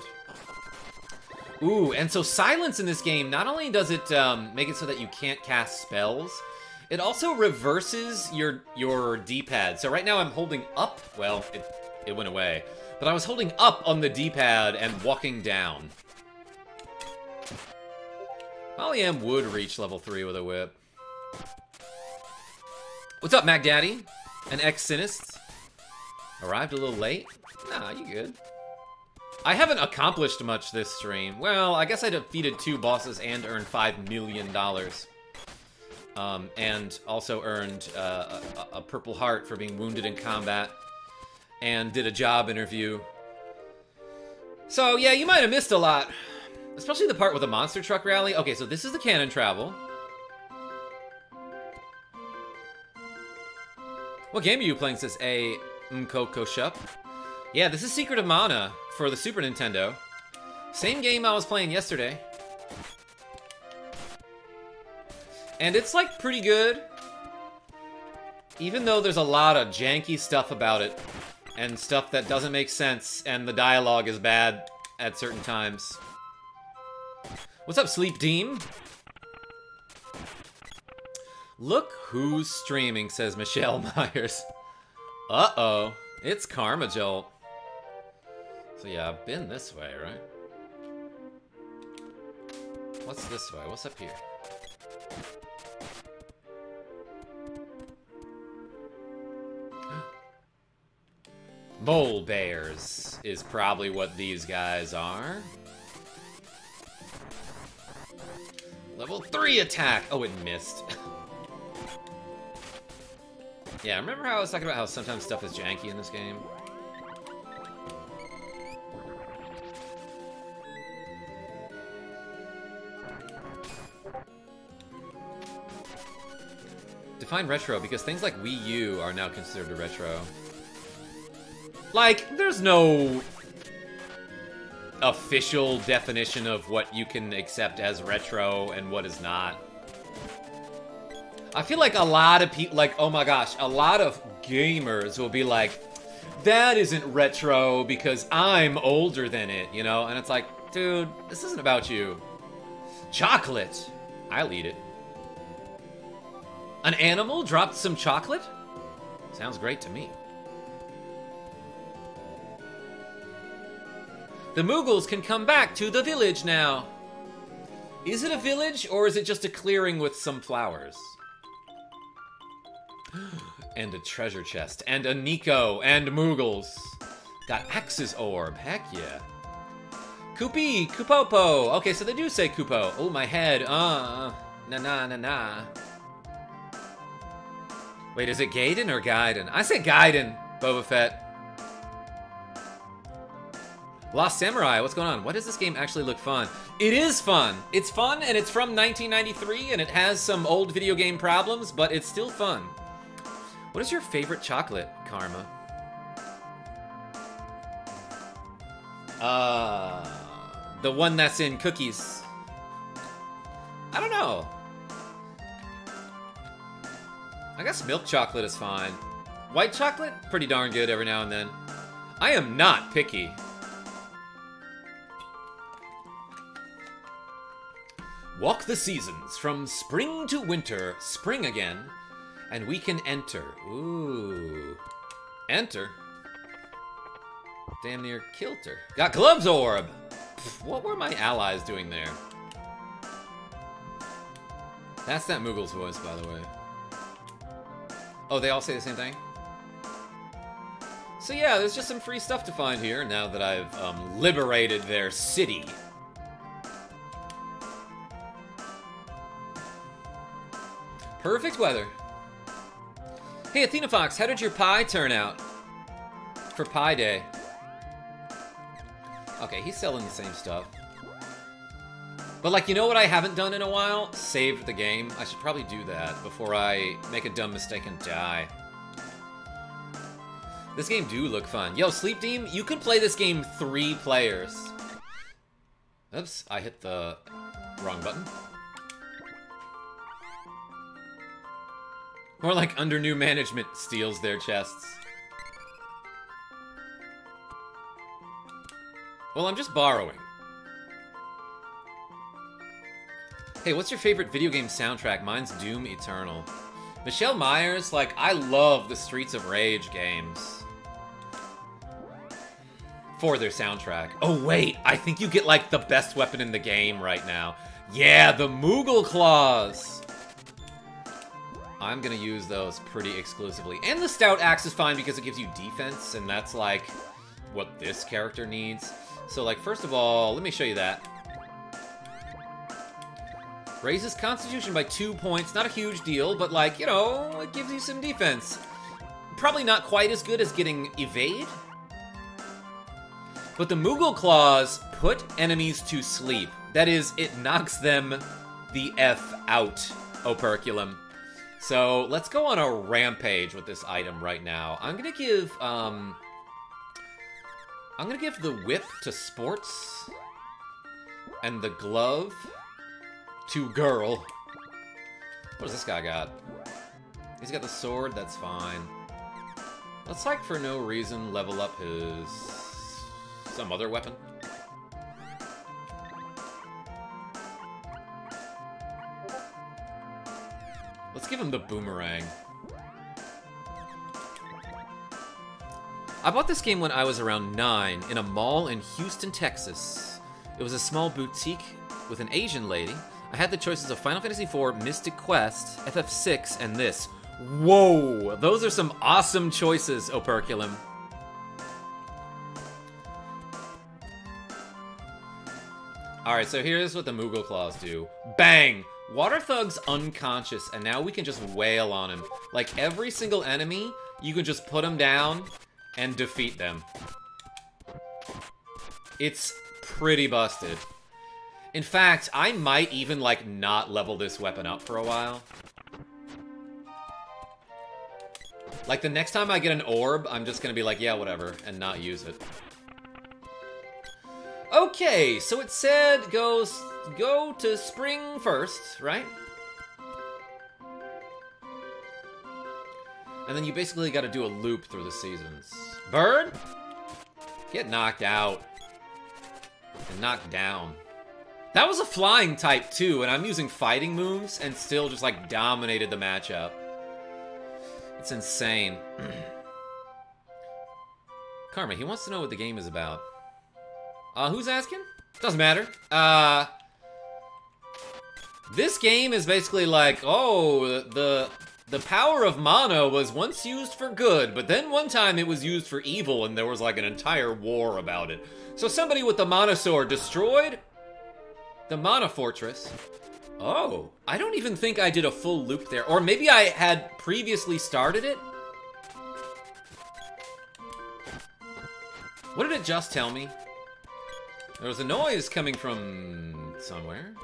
Ooh, and so silence in this game, not only does it um, make it so that you can't cast spells, it also reverses your your D-pad. So right now I'm holding up. Well, it, it went away. But I was holding up on the D-pad and walking down. Molly M would reach level 3 with a whip. What's up, Mac Daddy? An ex-Sinist? Arrived a little late? Nah, you good. I haven't accomplished much this stream. Well, I guess I defeated two bosses and earned $5 million. Um, and also earned uh, a, a Purple Heart for being wounded in combat. And did a job interview. So, yeah, you might have missed a lot. Especially the part with the monster truck rally. Okay, so this is the cannon travel. What game are you playing, says A. Mkoko Shup? Yeah, this is Secret of Mana for the Super Nintendo. Same game I was playing yesterday. And it's, like, pretty good. Even though there's a lot of janky stuff about it. And stuff that doesn't make sense, and the dialogue is bad at certain times. What's up, Sleep Deem? Look who's streaming, says Michelle (laughs) Myers. Uh-oh. It's Karma Jolt. So yeah, I've been this way, right? What's this way? What's up here? (gasps) Mole bears is probably what these guys are. Level 3 attack! Oh, it missed. (laughs) yeah, remember how I was talking about how sometimes stuff is janky in this game? Define retro, because things like Wii U are now considered a retro. Like, there's no official definition of what you can accept as retro and what is not. I feel like a lot of people, like, oh my gosh, a lot of gamers will be like, that isn't retro because I'm older than it, you know? And it's like, dude, this isn't about you. Chocolate. I'll eat it. An animal dropped some chocolate? Sounds great to me. The Moogles can come back to the village now. Is it a village, or is it just a clearing with some flowers? (gasps) and a treasure chest, and a Neko, and Moogles. Got Axe's Orb, heck yeah. Koopy, Kupopo. Okay, so they do say Kupo. Oh, my head, uh, na na na na. Wait, is it Gaiden or Gaiden? I say Gaiden, Boba Fett. Lost Samurai, what's going on? Why does this game actually look fun? It is fun. It's fun, and it's from 1993, and it has some old video game problems, but it's still fun. What is your favorite chocolate, Karma? Uh, the one that's in cookies. I don't know. I guess milk chocolate is fine. White chocolate? Pretty darn good every now and then. I am not picky. Walk the seasons from spring to winter, spring again, and we can enter. Ooh. Enter? Damn near kilter. Got gloves orb! What were my allies doing there? That's that Moogle's voice, by the way. Oh, they all say the same thing? So yeah, there's just some free stuff to find here now that I've um, liberated their city. Perfect weather. Hey, Athena Fox, how did your pie turn out? For Pie Day. Okay, he's selling the same stuff. But like, you know what I haven't done in a while? Saved the game. I should probably do that before I make a dumb mistake and die. This game do look fun. Yo, Sleep Team, you can play this game three players. Oops, I hit the wrong button. More like under new management steals their chests. Well, I'm just borrowing. Hey, what's your favorite video game soundtrack? Mine's Doom Eternal. Michelle Myers, like, I love the Streets of Rage games. For their soundtrack. Oh, wait, I think you get, like, the best weapon in the game right now. Yeah, the Moogle Claws! I'm gonna use those pretty exclusively. And the Stout Axe is fine because it gives you defense, and that's, like, what this character needs. So, like, first of all, let me show you that. Raises Constitution by two points. Not a huge deal, but like, you know, it gives you some defense. Probably not quite as good as getting Evade. But the Moogle Claws put enemies to sleep. That is, it knocks them the F out, Operculum. So let's go on a rampage with this item right now. I'm gonna give, um... I'm gonna give the whip to Sports. And the glove to girl. What does this guy got? He's got the sword, that's fine. Let's, like, for no reason, level up his... some other weapon. Let's give him the boomerang. I bought this game when I was around 9 in a mall in Houston, Texas. It was a small boutique with an Asian lady I had the choices of Final Fantasy IV, Mystic Quest, FF6, and this. Whoa! Those are some awesome choices, Operculum. Alright, so here's what the Moogle Claws do. Bang! Water Thug's unconscious, and now we can just wail on him. Like, every single enemy, you can just put them down and defeat them. It's pretty busted. In fact, I might even, like, not level this weapon up for a while. Like, the next time I get an orb, I'm just gonna be like, yeah, whatever, and not use it. Okay, so it said go, go to spring first, right? And then you basically gotta do a loop through the seasons. Bird? Get knocked out. And knocked down. That was a flying type too, and I'm using fighting moves and still just like dominated the matchup. It's insane. (clears throat) Karma, he wants to know what the game is about. Uh, who's asking? Doesn't matter. Uh, this game is basically like, oh, the the power of mana was once used for good, but then one time it was used for evil, and there was like an entire war about it. So somebody with the mana sword destroyed the Mana Fortress. Oh, I don't even think I did a full loop there. Or maybe I had previously started it? What did it just tell me? There was a noise coming from somewhere.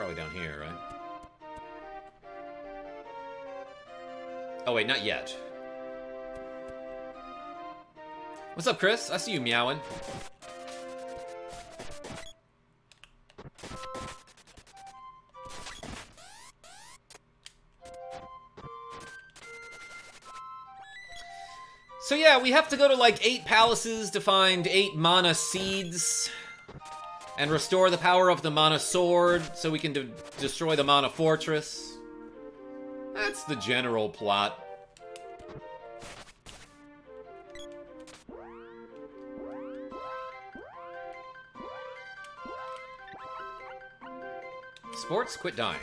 Probably down here, right? Oh wait, not yet. What's up, Chris? I see you meowing. So yeah, we have to go to like eight palaces to find eight mana seeds and restore the power of the mana sword so we can de destroy the mana fortress. That's the general plot. Sports, quit dying.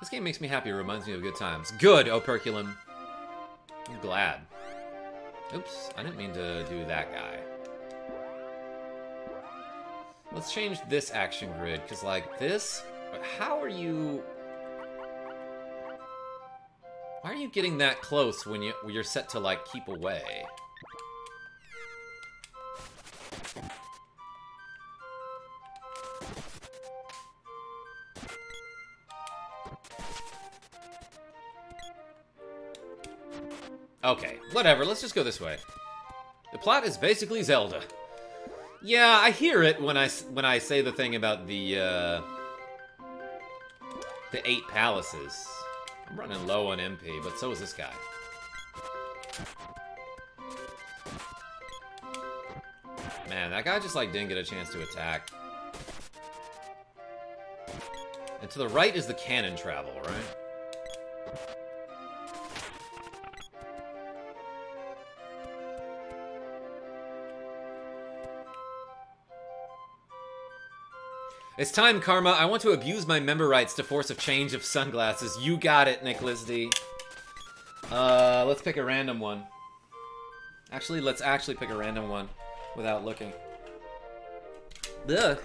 This game makes me happy, It reminds me of good times. Good, Operculum. I'm glad. Oops, I didn't mean to do that guy. Let's change this action grid, because, like, this... How are you... Why are you getting that close when, you, when you're set to, like, keep away? Okay, whatever, let's just go this way. The plot is basically Zelda. Yeah, I hear it when I, when I say the thing about the, uh... The eight palaces. I'm running low on MP, but so is this guy. Man, that guy just, like, didn't get a chance to attack. And to the right is the cannon travel, right? It's time, Karma. I want to abuse my member rights to force a change of sunglasses. You got it, Nicholas D. Uh, let's pick a random one. Actually, let's actually pick a random one without looking. Ugh.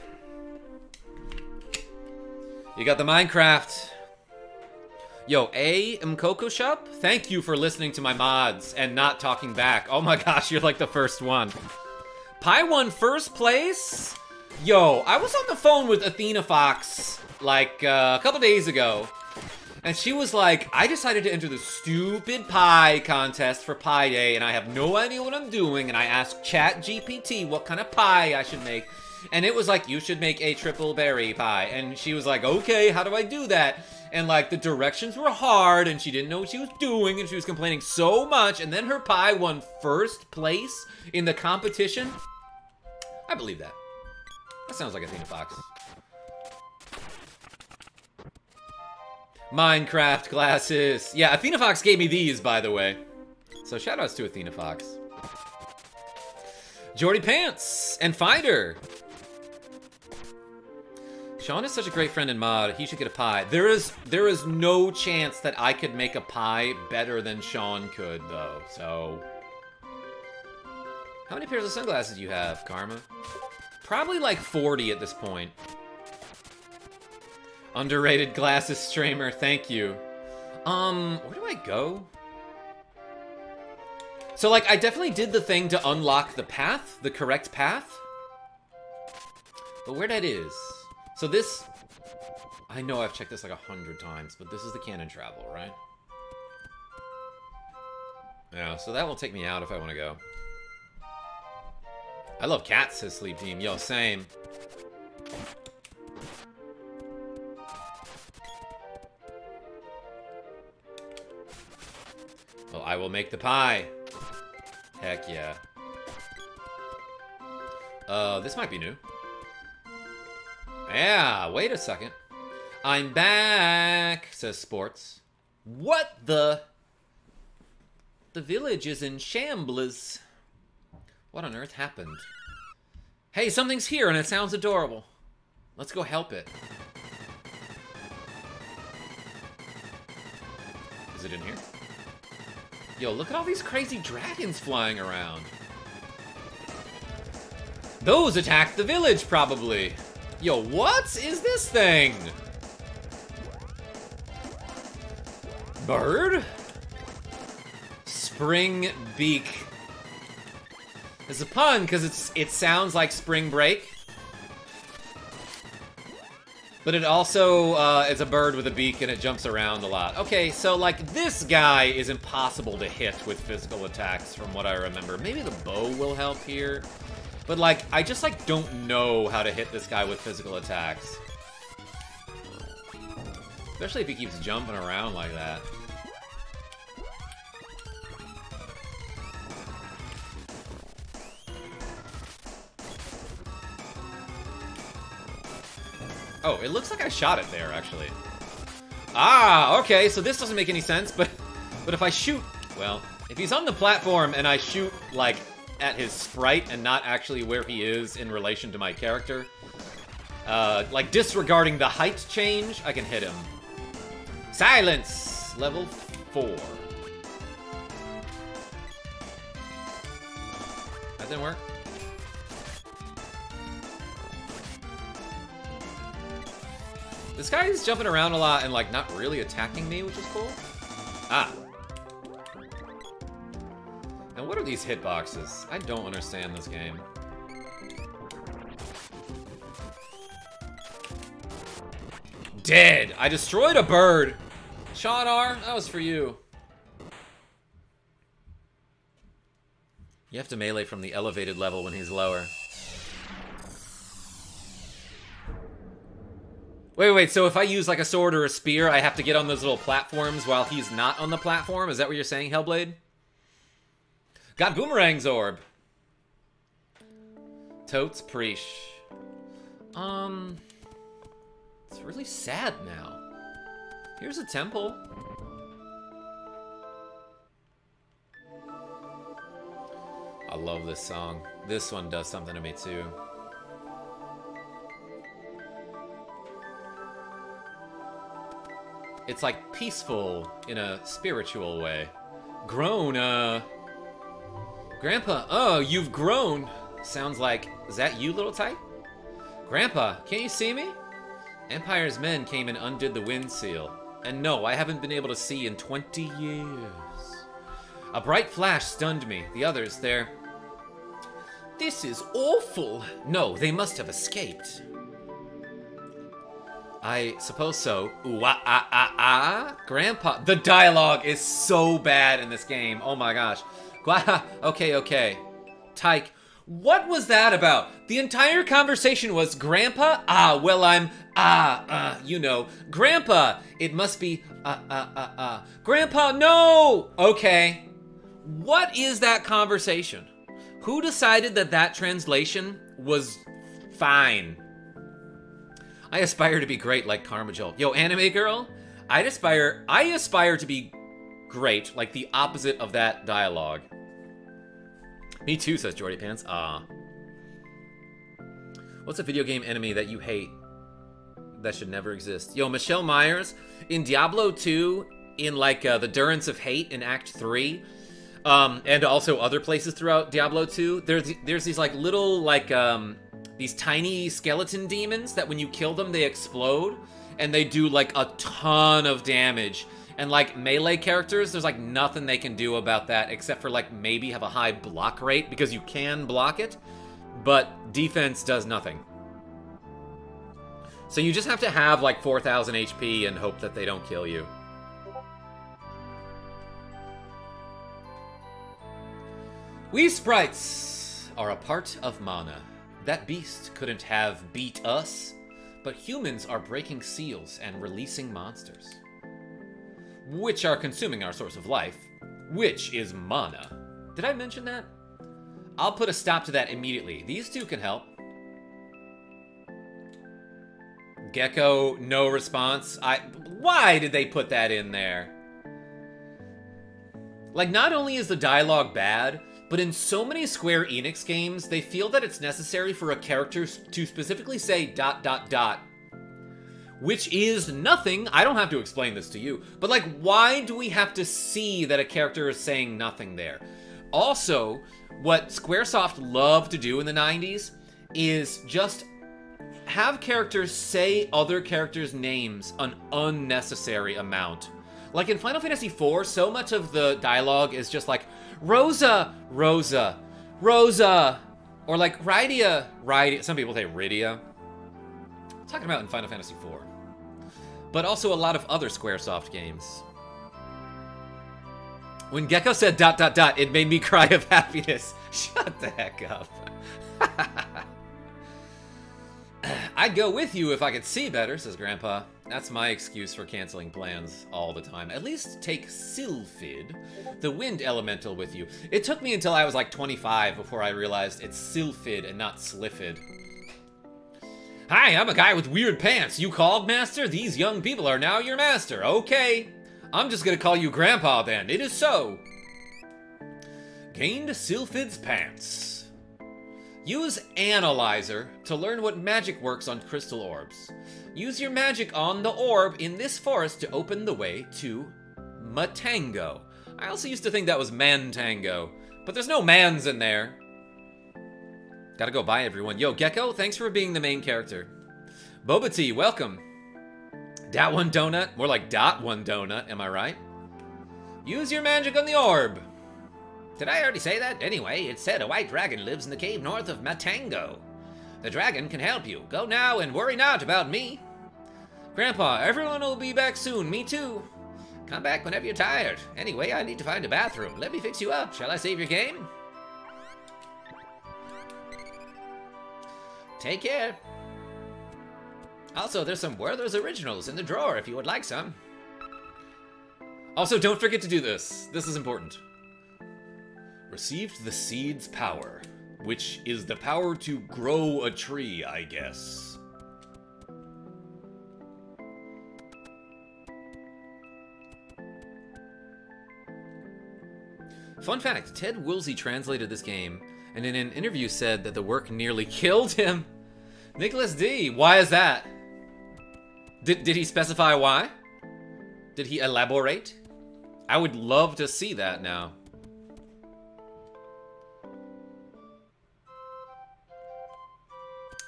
You got the Minecraft. Yo, A Mkoko Shop? Thank you for listening to my mods and not talking back. Oh my (laughs) gosh, you're like the first one. Pi won first place? Yo, I was on the phone with Athena Fox, like, uh, a couple days ago. And she was like, I decided to enter the stupid pie contest for Pie Day, and I have no idea what I'm doing. And I asked Chat GPT what kind of pie I should make. And it was like, you should make a triple berry pie. And she was like, okay, how do I do that? And like, the directions were hard, and she didn't know what she was doing, and she was complaining so much. And then her pie won first place in the competition. I believe that. That sounds like Athena Fox. Minecraft glasses. Yeah, Athena Fox gave me these, by the way. So shoutouts to Athena Fox. Jordy Pants and Finder. Sean is such a great friend and mod. He should get a pie. There is there is no chance that I could make a pie better than Sean could, though. So, how many pairs of sunglasses do you have, Karma? Probably like 40 at this point. Underrated glasses streamer, thank you. Um, where do I go? So, like, I definitely did the thing to unlock the path, the correct path. But where that is... So this... I know I've checked this like a hundred times, but this is the cannon travel, right? Yeah, so that will take me out if I want to go. I love cats, says Sleep Team. Yo, same. Well, I will make the pie. Heck yeah. Uh, this might be new. Yeah, wait a second. I'm back, says Sports. What the? The village is in shambles. What on earth happened? Hey, something's here and it sounds adorable. Let's go help it. Is it in here? Yo, look at all these crazy dragons flying around. Those attacked the village, probably. Yo, what is this thing? Bird? Spring beak it's a pun because it's it sounds like spring break. But it also uh, is a bird with a beak and it jumps around a lot. Okay, so like this guy is impossible to hit with physical attacks from what I remember. Maybe the bow will help here. But like, I just like don't know how to hit this guy with physical attacks. Especially if he keeps jumping around like that. Oh, it looks like I shot it there, actually. Ah, okay, so this doesn't make any sense, but but if I shoot, well, if he's on the platform and I shoot, like, at his sprite and not actually where he is in relation to my character, uh, like disregarding the height change, I can hit him. Silence! Level 4. That didn't work? This guy is jumping around a lot and, like, not really attacking me, which is cool. Ah. And what are these hitboxes? I don't understand this game. Dead! I destroyed a bird! Sean R, that was for you. You have to melee from the elevated level when he's lower. Wait, wait, so if I use like a sword or a spear, I have to get on those little platforms while he's not on the platform? Is that what you're saying, Hellblade? Got Boomerang's Orb. Totes Preesh. Um... It's really sad now. Here's a temple. I love this song. This one does something to me too. It's like peaceful in a spiritual way. Grown, uh... Grandpa, oh, you've grown. Sounds like, is that you, little type? Grandpa, can't you see me? Empire's men came and undid the wind seal. And no, I haven't been able to see in 20 years. A bright flash stunned me. The others, they're... This is awful. No, they must have escaped. I suppose so. Ooh, ah, ah, ah, ah. Grandpa. The dialogue is so bad in this game. Oh my gosh. (laughs) okay, okay. Tyke. What was that about? The entire conversation was, Grandpa? Ah, well, I'm, ah, uh, you know. Grandpa, it must be, uh, uh, uh, uh. Grandpa, no! Okay. What is that conversation? Who decided that that translation was fine? I aspire to be great like Karma Jolt. Yo, anime girl, I aspire I aspire to be great, like the opposite of that dialogue. Me too, says Jordy Pants. Ah. What's a video game enemy that you hate that should never exist? Yo, Michelle Myers in Diablo 2, in like uh, the Durance of Hate in Act 3, um, and also other places throughout Diablo 2, there's there's these like little like um, these tiny skeleton demons that when you kill them, they explode and they do like a ton of damage. And like melee characters, there's like nothing they can do about that except for like maybe have a high block rate because you can block it, but defense does nothing. So you just have to have like 4,000 HP and hope that they don't kill you. We sprites are a part of mana. That beast couldn't have beat us, but humans are breaking seals and releasing monsters. Which are consuming our source of life, which is mana. Did I mention that? I'll put a stop to that immediately. These two can help. Gecko, no response. I. Why did they put that in there? Like, not only is the dialogue bad, but in so many Square Enix games, they feel that it's necessary for a character to specifically say dot dot dot. Which is nothing. I don't have to explain this to you. But like, why do we have to see that a character is saying nothing there? Also, what Squaresoft loved to do in the 90s is just have characters say other characters' names an unnecessary amount. Like in Final Fantasy IV, so much of the dialogue is just like, Rosa, Rosa, Rosa, or like Rydia, Rydia. Some people say Rydia. I'm talking about in Final Fantasy IV, but also a lot of other SquareSoft games. When Gecko said dot dot dot, it made me (laughs) cry of happiness. (laughs) Shut the heck up. (laughs) I'd go with you if I could see better, says Grandpa. That's my excuse for canceling plans all the time. At least take Sylphid, the wind elemental, with you. It took me until I was like 25 before I realized it's Sylphid and not Sliffid. Hi, I'm a guy with weird pants. You called master? These young people are now your master. Okay. I'm just gonna call you Grandpa then. It is so. Gained Sylphid's pants. Use Analyzer to learn what magic works on crystal orbs. Use your magic on the orb in this forest to open the way to Matango. I also used to think that was Mantango, but there's no mans in there. Gotta go bye, everyone. Yo, Gecko, thanks for being the main character. Boba Tea, welcome. Dot one donut? More like dot one donut, am I right? Use your magic on the orb. Did I already say that? Anyway, it said a white dragon lives in the cave north of Matango. The dragon can help you. Go now and worry not about me. Grandpa, everyone will be back soon. Me too. Come back whenever you're tired. Anyway, I need to find a bathroom. Let me fix you up. Shall I save your game? Take care. Also, there's some Werther's Originals in the drawer if you would like some. Also, don't forget to do this. This is important. Received the seed's power, which is the power to grow a tree, I guess. Fun fact, Ted Woolsey translated this game, and in an interview said that the work nearly (laughs) killed him. Nicholas D, why is that? Did, did he specify why? Did he elaborate? I would love to see that now.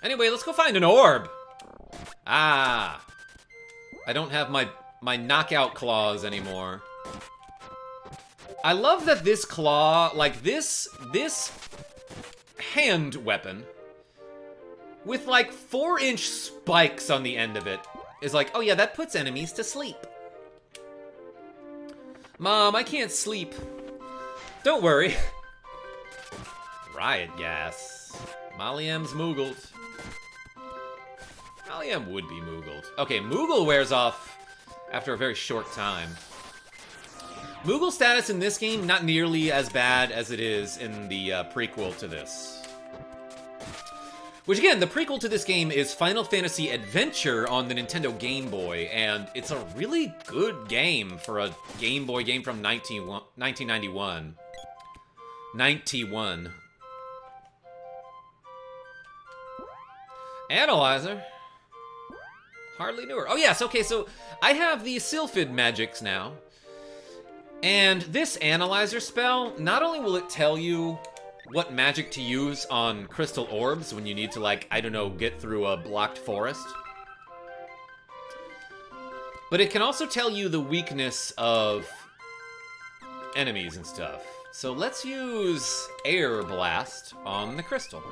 Anyway, let's go find an orb. Ah. I don't have my, my knockout claws anymore. I love that this claw, like this, this hand weapon with like four inch spikes on the end of it is like, oh yeah, that puts enemies to sleep. Mom, I can't sleep. Don't worry. (laughs) Riot gas. Molly M's Moogled. Molly M would be Moogled. Okay, Moogle wears off after a very short time. Moogle status in this game, not nearly as bad as it is in the uh, prequel to this. Which again, the prequel to this game is Final Fantasy Adventure on the Nintendo Game Boy, and it's a really good game for a Game Boy game from 19, 1991. 91. Analyzer. Hardly knew her. Oh yes, okay, so I have the Sylphid magics now. And this Analyzer spell, not only will it tell you what magic to use on crystal orbs when you need to, like, I don't know, get through a blocked forest. But it can also tell you the weakness of enemies and stuff. So let's use Air Blast on the crystal.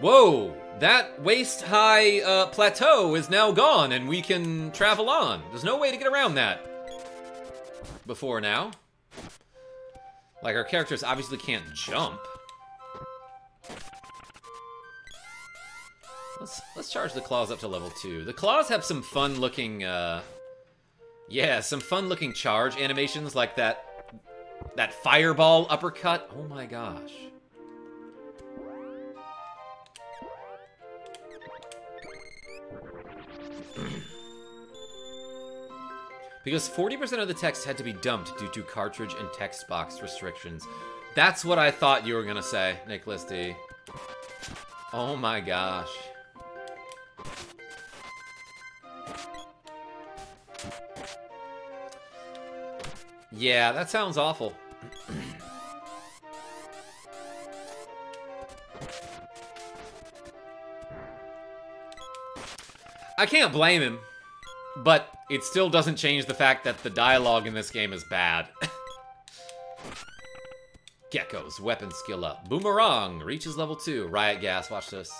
Whoa! That waist-high uh, plateau is now gone, and we can travel on. There's no way to get around that before now. Like, our characters obviously can't jump. Let's, let's charge the claws up to level 2. The claws have some fun-looking, uh... Yeah, some fun-looking charge animations, like that... That fireball uppercut. Oh my gosh. (clears throat) because 40% of the text had to be dumped due to cartridge and text box restrictions. That's what I thought you were gonna say, Nicholas D. Oh my gosh. Yeah, that sounds awful. I can't blame him, but it still doesn't change the fact that the dialogue in this game is bad. (laughs) Geckos, weapon skill up. Boomerang, reaches level 2. Riot gas, watch this.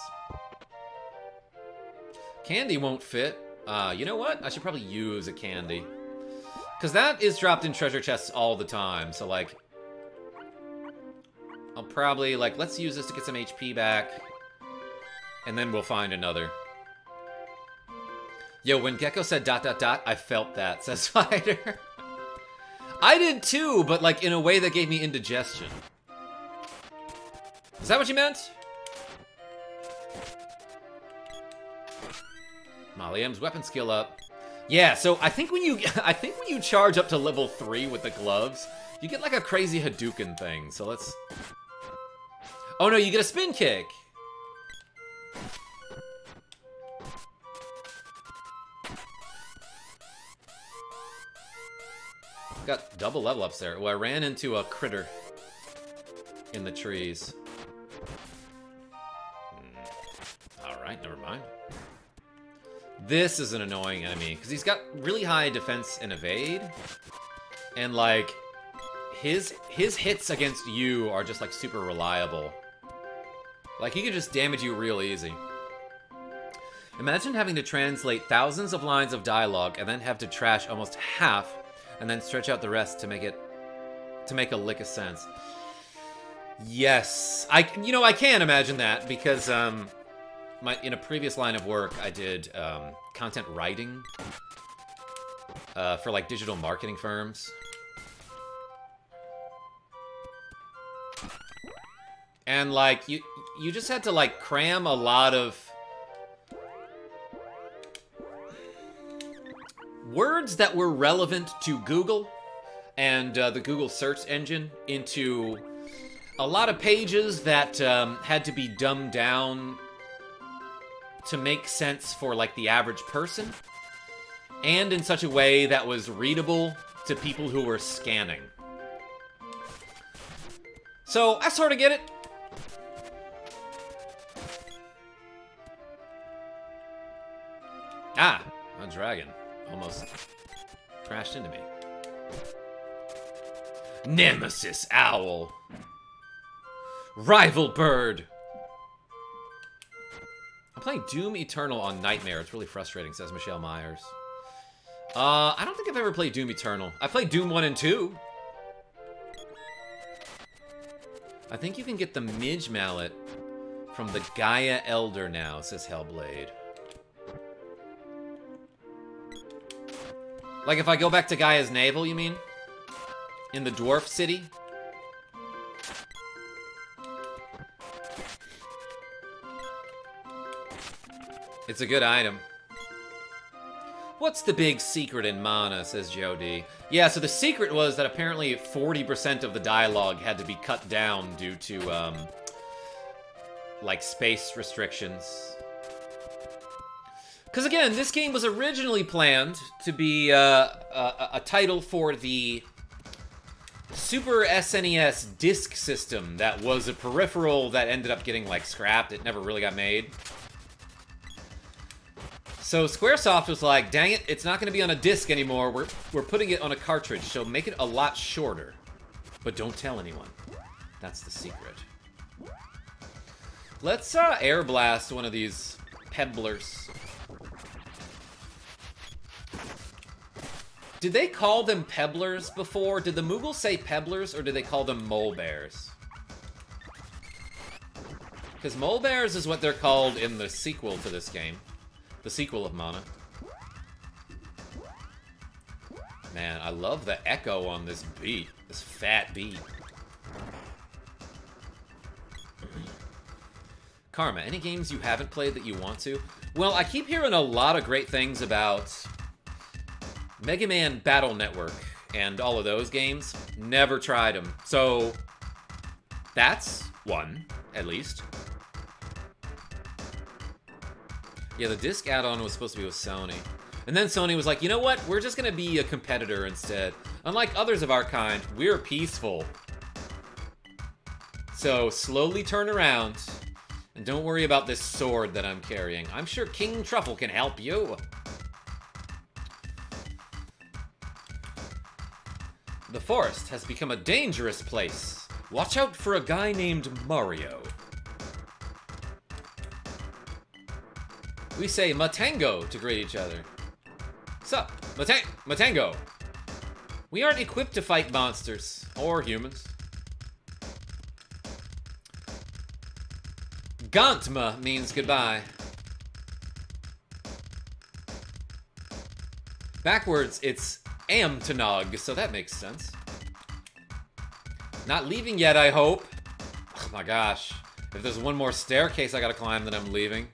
Candy won't fit. Uh, you know what? I should probably use a candy. Because that is dropped in treasure chests all the time, so like... I'll probably, like, let's use this to get some HP back. And then we'll find another. Yo, when Gecko said dot dot dot, I felt that, (laughs) says Spider. I did too, but like in a way that gave me indigestion. Is that what you meant? Molly M's weapon skill up. Yeah, so I think when you (laughs) I think when you charge up to level 3 with the gloves, you get like a crazy Hadouken thing. So let's Oh no, you get a spin kick. Got double level ups there. Well, I ran into a critter in the trees. Hmm. Alright, never mind. This is an annoying enemy, because he's got really high defense and evade. And, like, his his hits against you are just, like, super reliable. Like, he can just damage you real easy. Imagine having to translate thousands of lines of dialogue and then have to trash almost half and then stretch out the rest to make it to make a lick of sense. Yes, I you know I can imagine that because um my in a previous line of work I did um, content writing uh, for like digital marketing firms. And like you you just had to like cram a lot of words that were relevant to Google and uh, the Google search engine into a lot of pages that um, had to be dumbed down to make sense for like the average person and in such a way that was readable to people who were scanning. So I sort of get it. Ah, a dragon. Almost crashed into me. Nemesis Owl. Rival Bird. I'm playing Doom Eternal on Nightmare. It's really frustrating, says Michelle Myers. Uh, I don't think I've ever played Doom Eternal. I played Doom 1 and 2. I think you can get the Midge Mallet from the Gaia Elder now, says Hellblade. Like if I go back to Gaia's Navel, you mean? In the Dwarf City? It's a good item. What's the big secret in Mana, says Jody. Yeah, so the secret was that apparently 40% of the dialogue had to be cut down due to, um, like, space restrictions. Because again, this game was originally planned to be uh, a, a, title for the Super SNES disc system that was a peripheral that ended up getting like scrapped. It never really got made. So Squaresoft was like, dang it, it's not going to be on a disc anymore. We're, we're putting it on a cartridge, so make it a lot shorter. But don't tell anyone. That's the secret. Let's uh, air blast one of these pebblers. Did they call them pebblers before? Did the Moogle say pebblers, or did they call them mole bears? Because mole bears is what they're called in the sequel to this game. The sequel of Mana. Man, I love the echo on this beat. This fat beat. Karma, any games you haven't played that you want to? Well, I keep hearing a lot of great things about Mega Man Battle Network and all of those games, never tried them. So that's one, at least. Yeah, the disc add-on was supposed to be with Sony. And then Sony was like, you know what? We're just going to be a competitor instead. Unlike others of our kind, we're peaceful. So slowly turn around. And don't worry about this sword that I'm carrying. I'm sure King Truffle can help you. The forest has become a dangerous place. Watch out for a guy named Mario. We say Matango to greet each other. Sup, Matang Matango. We aren't equipped to fight monsters, or humans. Gantma means goodbye. Backwards, it's Amtanog, so that makes sense. Not leaving yet, I hope. Oh my gosh. If there's one more staircase I gotta climb, then I'm leaving.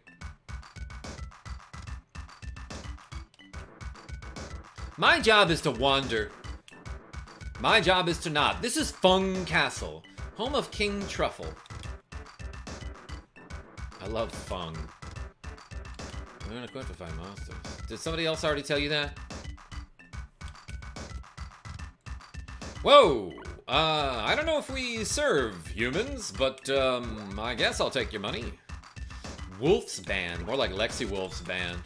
My job is to wander. My job is to not. This is Fung Castle, home of King Truffle. I love Fung. I'm gonna find monsters. Did somebody else already tell you that? Whoa! Uh, I don't know if we serve humans, but, um, I guess I'll take your money. Wolf's Band. More like Lexi Wolf's Band.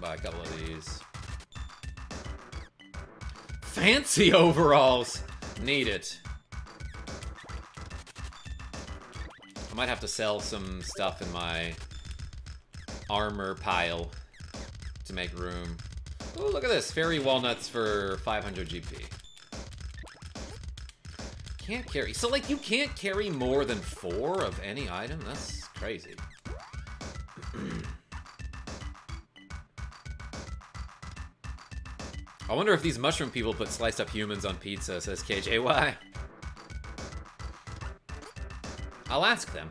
Buy a couple of these. Fancy (laughs) overalls! Need it. I might have to sell some stuff in my armor pile to make room. Oh, look at this. Fairy walnuts for 500 GP. Can't carry. So, like, you can't carry more than four of any item? That's crazy. (clears throat) I wonder if these mushroom people put sliced up humans on pizza, says KJY. I'll ask them.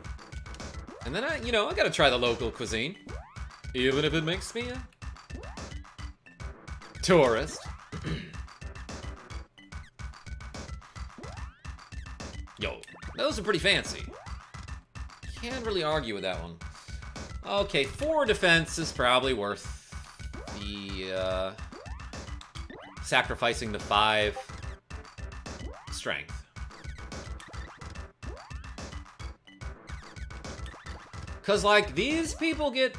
And then I, you know, I gotta try the local cuisine. Even if it makes me tourist. Yo, those are pretty fancy. Can't really argue with that one. Okay, four defense is probably worth the, uh, sacrificing the five strength. Cause like these people get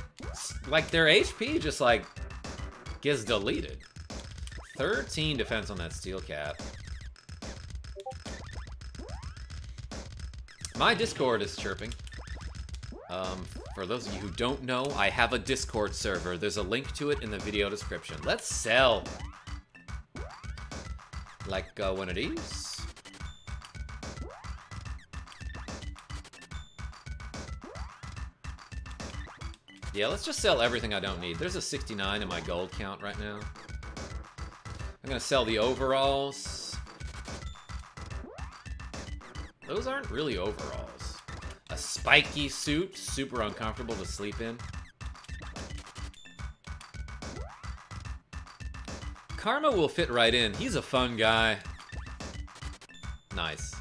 like their HP just like gets deleted. 13 defense on that steel cap. My Discord is chirping. Um, for those of you who don't know, I have a Discord server. There's a link to it in the video description. Let's sell. Like uh, one of these. Yeah, let's just sell everything I don't need. There's a 69 in my gold count right now. I'm gonna sell the overalls. Those aren't really overalls. A spiky suit, super uncomfortable to sleep in. Karma will fit right in. He's a fun guy. Nice.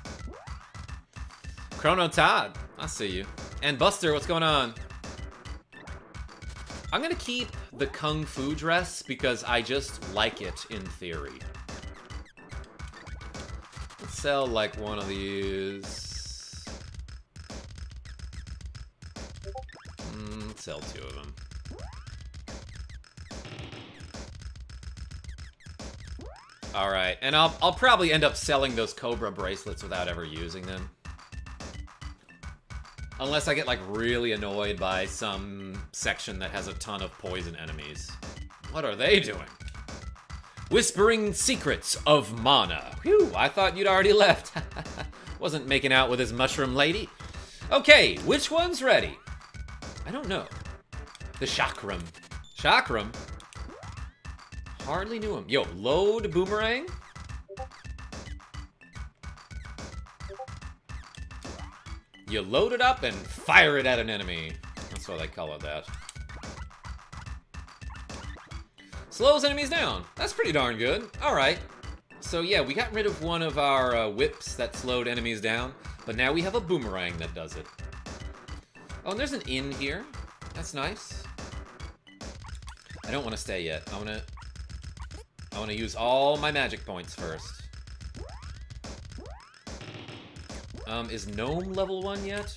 Chrono Todd, I see you. And Buster, what's going on? I'm gonna keep the Kung Fu dress because I just like it in theory. Let's sell like one of these. Mm, sell two of them. All right, and I'll I'll probably end up selling those Cobra bracelets without ever using them. Unless I get, like, really annoyed by some section that has a ton of poison enemies. What are they doing? Whispering Secrets of Mana. Whew, I thought you'd already left. (laughs) Wasn't making out with his mushroom lady. Okay, which one's ready? I don't know. The Chakram. Chakram? Hardly knew him. Yo, load boomerang? You load it up and fire it at an enemy. That's why they call it that. Slows enemies down. That's pretty darn good. Alright. So yeah, we got rid of one of our uh, whips that slowed enemies down, but now we have a boomerang that does it. Oh, and there's an inn here. That's nice. I don't want to stay yet. I want to... I want to use all my magic points first. Um, is Gnome level 1 yet?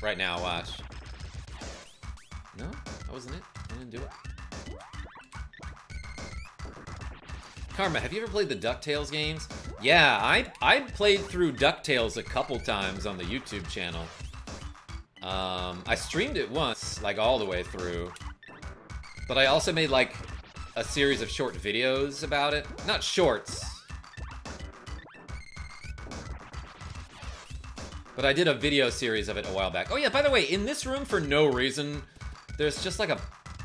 Right now, watch. No? That wasn't it? I didn't do it. Karma, have you ever played the DuckTales games? Yeah, I, I played through DuckTales a couple times on the YouTube channel. Um, I streamed it once, like all the way through. But I also made like a series of short videos about it. Not shorts, But I did a video series of it a while back. Oh yeah, by the way, in this room, for no reason, there's just like a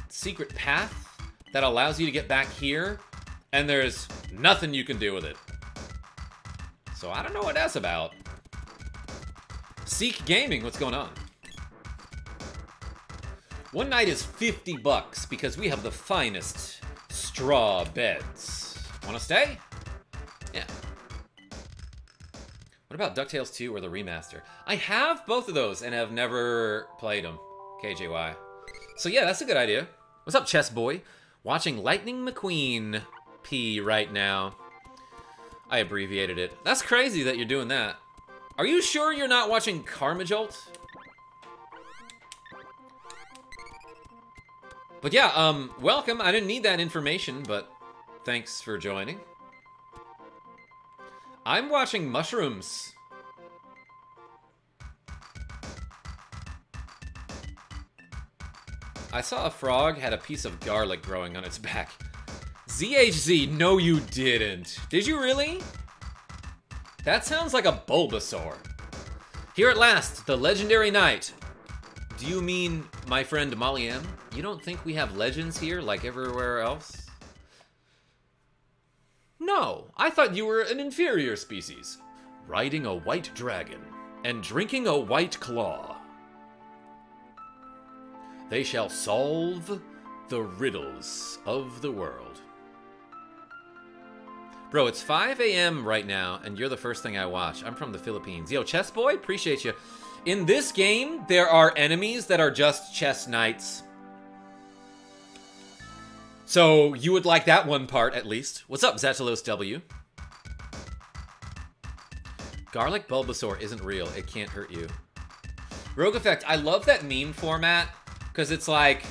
secret path that allows you to get back here, and there's nothing you can do with it. So I don't know what that's about. Seek Gaming, what's going on? One night is 50 bucks because we have the finest straw beds. Wanna stay? What about DuckTales 2 or the remaster? I have both of those and have never played them. KJY. So yeah, that's a good idea. What's up, Chess Boy? Watching Lightning McQueen P right now. I abbreviated it. That's crazy that you're doing that. Are you sure you're not watching Karmajolt? But yeah, um, welcome. I didn't need that information, but thanks for joining. I'm watching Mushrooms. I saw a frog had a piece of garlic growing on its back. ZHZ, no you didn't. Did you really? That sounds like a Bulbasaur. Here at last, the legendary knight. Do you mean my friend Molly M? You don't think we have legends here like everywhere else? No, I thought you were an inferior species. Riding a white dragon and drinking a white claw. They shall solve the riddles of the world. Bro, it's 5 a.m. right now, and you're the first thing I watch. I'm from the Philippines. Yo, Chess Boy, appreciate you. In this game, there are enemies that are just chess knights. So, you would like that one part, at least. What's up, Zatalos W? Garlic Bulbasaur isn't real. It can't hurt you. Rogue Effect, I love that meme format, because it's like...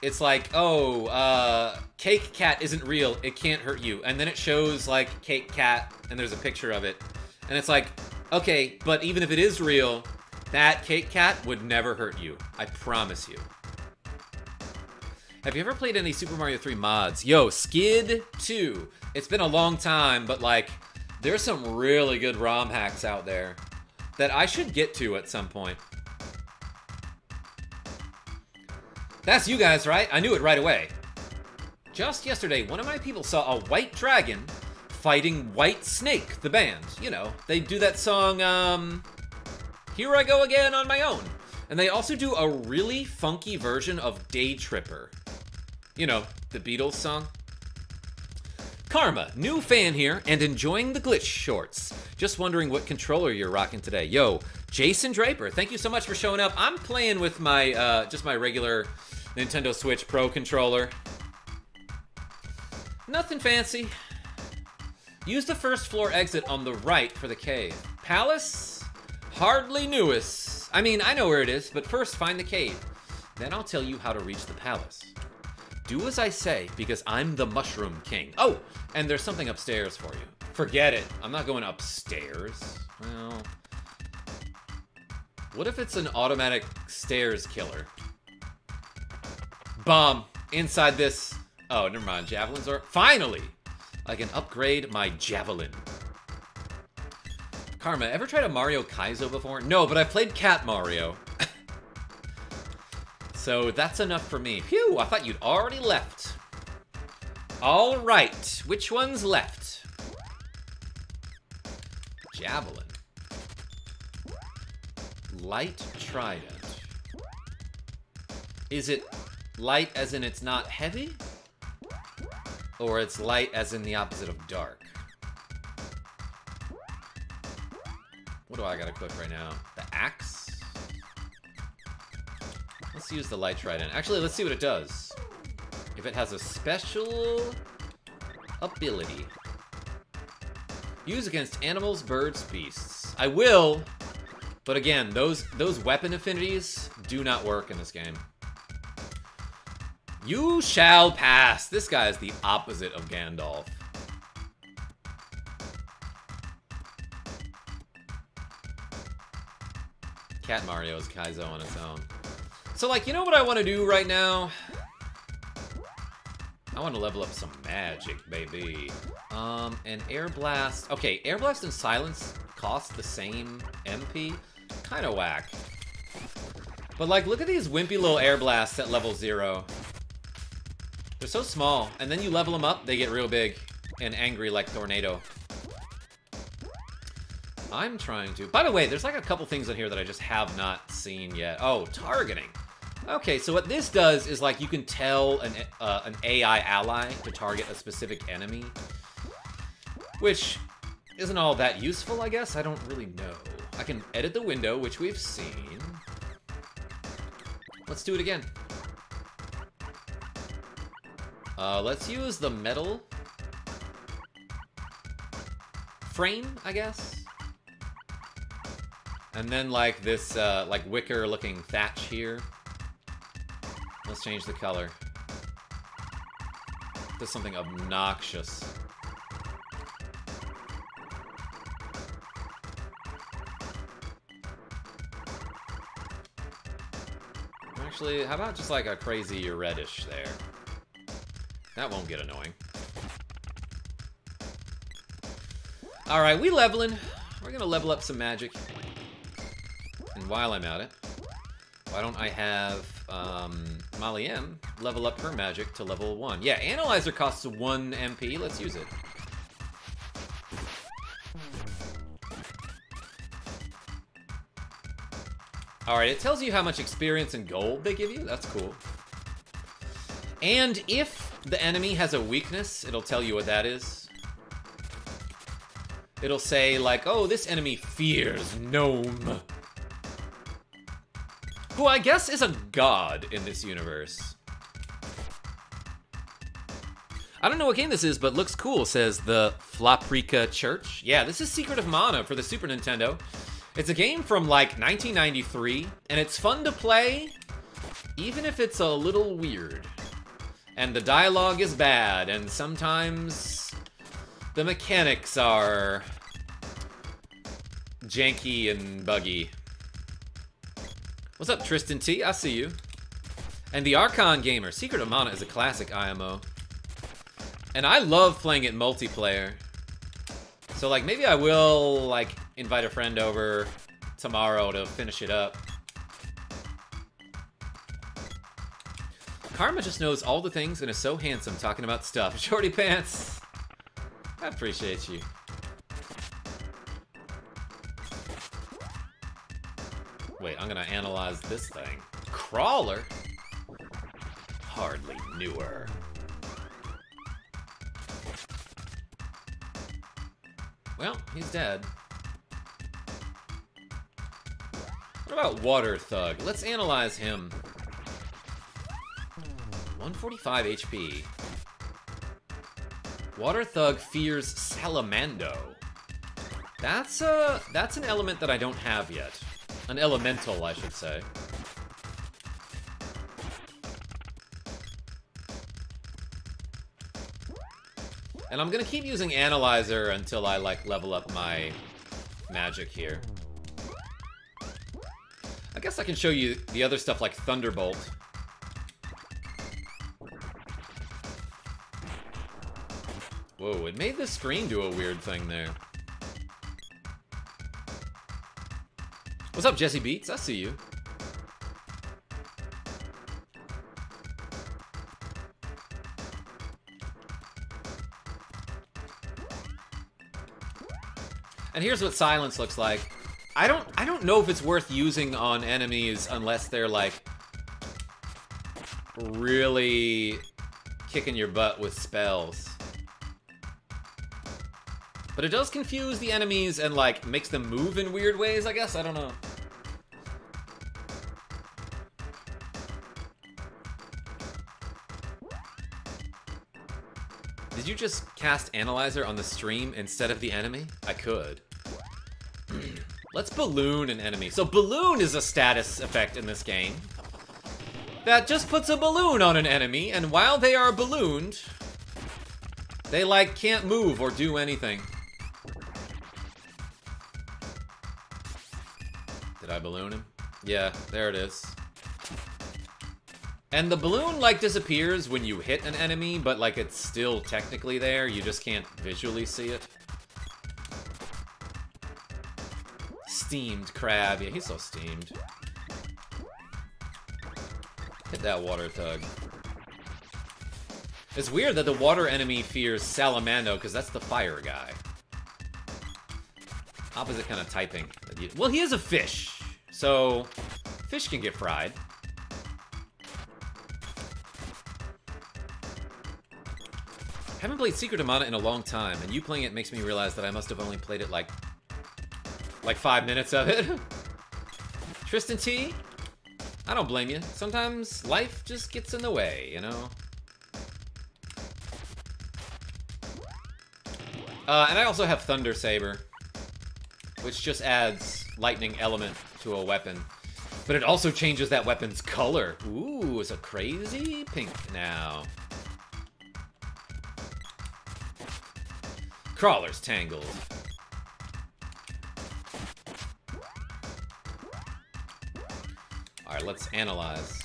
It's like, oh, uh, Cake Cat isn't real. It can't hurt you. And then it shows, like, Cake Cat, and there's a picture of it. And it's like, okay, but even if it is real, that Cake Cat would never hurt you. I promise you. Have you ever played any Super Mario 3 mods? Yo, Skid 2. It's been a long time, but like, there's some really good ROM hacks out there that I should get to at some point. That's you guys, right? I knew it right away. Just yesterday, one of my people saw a white dragon fighting Whitesnake, the band. You know, they do that song, um, Here I Go Again on My Own. And they also do a really funky version of Day Tripper. You know, the Beatles song. Karma, new fan here and enjoying the glitch shorts. Just wondering what controller you're rocking today. Yo, Jason Draper, thank you so much for showing up. I'm playing with my, uh, just my regular Nintendo Switch Pro controller. Nothing fancy. Use the first floor exit on the right for the cave. Palace? Hardly newest. I mean, I know where it is, but first find the cave. Then I'll tell you how to reach the palace. Do as I say, because I'm the Mushroom King. Oh, and there's something upstairs for you. Forget it. I'm not going upstairs. Well... What if it's an automatic stairs killer? Bomb. Inside this... Oh, never mind. Javelins are... Finally! I can upgrade my javelin. Karma, ever tried a Mario Kaizo before? No, but I've played Cat Mario. So that's enough for me. Phew, I thought you'd already left. All right, which one's left? Javelin. Light Trident. Is it light as in it's not heavy? Or it's light as in the opposite of dark? What do I gotta cook right now? Use the light trident. Actually, let's see what it does. If it has a special ability. Use against animals, birds, beasts. I will, but again, those those weapon affinities do not work in this game. You shall pass. This guy is the opposite of Gandalf. Cat Mario is Kaizo on its own. So, like, you know what I want to do right now? I want to level up some magic, baby. Um, and Air Blast... Okay, Air Blast and Silence cost the same MP? Kind of whack. But, like, look at these wimpy little Air Blasts at level 0. They're so small, and then you level them up, they get real big and angry like Tornado. I'm trying to... By the way, there's like a couple things in here that I just have not seen yet. Oh, targeting. Okay, so what this does is like you can tell an, uh, an AI ally to target a specific enemy. Which isn't all that useful, I guess? I don't really know. I can edit the window, which we've seen. Let's do it again. Uh, let's use the metal frame, I guess. And then like this, uh, like wicker looking thatch here. Let's change the color. To something obnoxious. Actually, how about just like a crazy reddish there? That won't get annoying. Alright, we leveling. We're gonna level up some magic. And while I'm at it, why don't I have um, Molly M level up her magic to level 1. Yeah, Analyzer costs 1 MP. Let's use it. Alright, it tells you how much experience and gold they give you. That's cool. And if the enemy has a weakness, it'll tell you what that is. It'll say, like, oh, this enemy fears gnome. Who I guess is a god in this universe. I don't know what game this is, but looks cool, says the Flaprika Church. Yeah, this is Secret of Mana for the Super Nintendo. It's a game from like 1993, and it's fun to play, even if it's a little weird. And the dialogue is bad, and sometimes the mechanics are janky and buggy. What's up, Tristan T? I see you. And the Archon Gamer. Secret of Mana is a classic IMO. And I love playing it multiplayer. So, like, maybe I will, like, invite a friend over tomorrow to finish it up. Karma just knows all the things and is so handsome talking about stuff. (laughs) Shorty Pants! I appreciate you. I'm gonna analyze this thing. Crawler? Hardly newer. Well, he's dead. What about Water Thug? Let's analyze him. 145 HP. Water Thug fears Salamando. That's a that's an element that I don't have yet. An elemental, I should say. And I'm gonna keep using Analyzer until I, like, level up my magic here. I guess I can show you the other stuff like Thunderbolt. Whoa, it made the screen do a weird thing there. What's up, Jesse Beats? I see you. And here's what silence looks like. I don't I don't know if it's worth using on enemies unless they're like really kicking your butt with spells. But it does confuse the enemies and, like, makes them move in weird ways, I guess? I don't know. You just cast Analyzer on the stream instead of the enemy? I could. (clears throat) Let's balloon an enemy. So balloon is a status effect in this game. That just puts a balloon on an enemy, and while they are ballooned, they, like, can't move or do anything. Did I balloon him? Yeah, there it is. And the balloon, like, disappears when you hit an enemy, but, like, it's still technically there. You just can't visually see it. Steamed crab. Yeah, he's so steamed. Hit that water thug. It's weird that the water enemy fears Salamando, because that's the fire guy. opposite kind of typing. Well, he is a fish, so fish can get fried. Haven't played Secret of Mana in a long time, and you playing it makes me realize that I must have only played it like... like five minutes of it. (laughs) Tristan T, I don't blame you. Sometimes life just gets in the way, you know? Uh, and I also have Thunder Saber, which just adds lightning element to a weapon. But it also changes that weapon's color. Ooh, it's a crazy pink now. Crawler's tangled. Alright, let's analyze.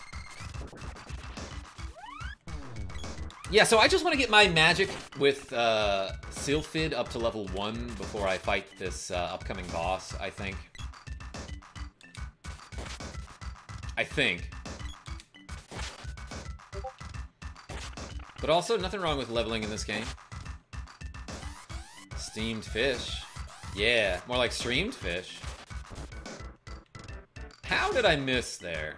Yeah, so I just want to get my magic with uh, Sylphid up to level 1 before I fight this uh, upcoming boss, I think. I think. But also, nothing wrong with leveling in this game. Steamed fish. Yeah, more like streamed fish. How did I miss there?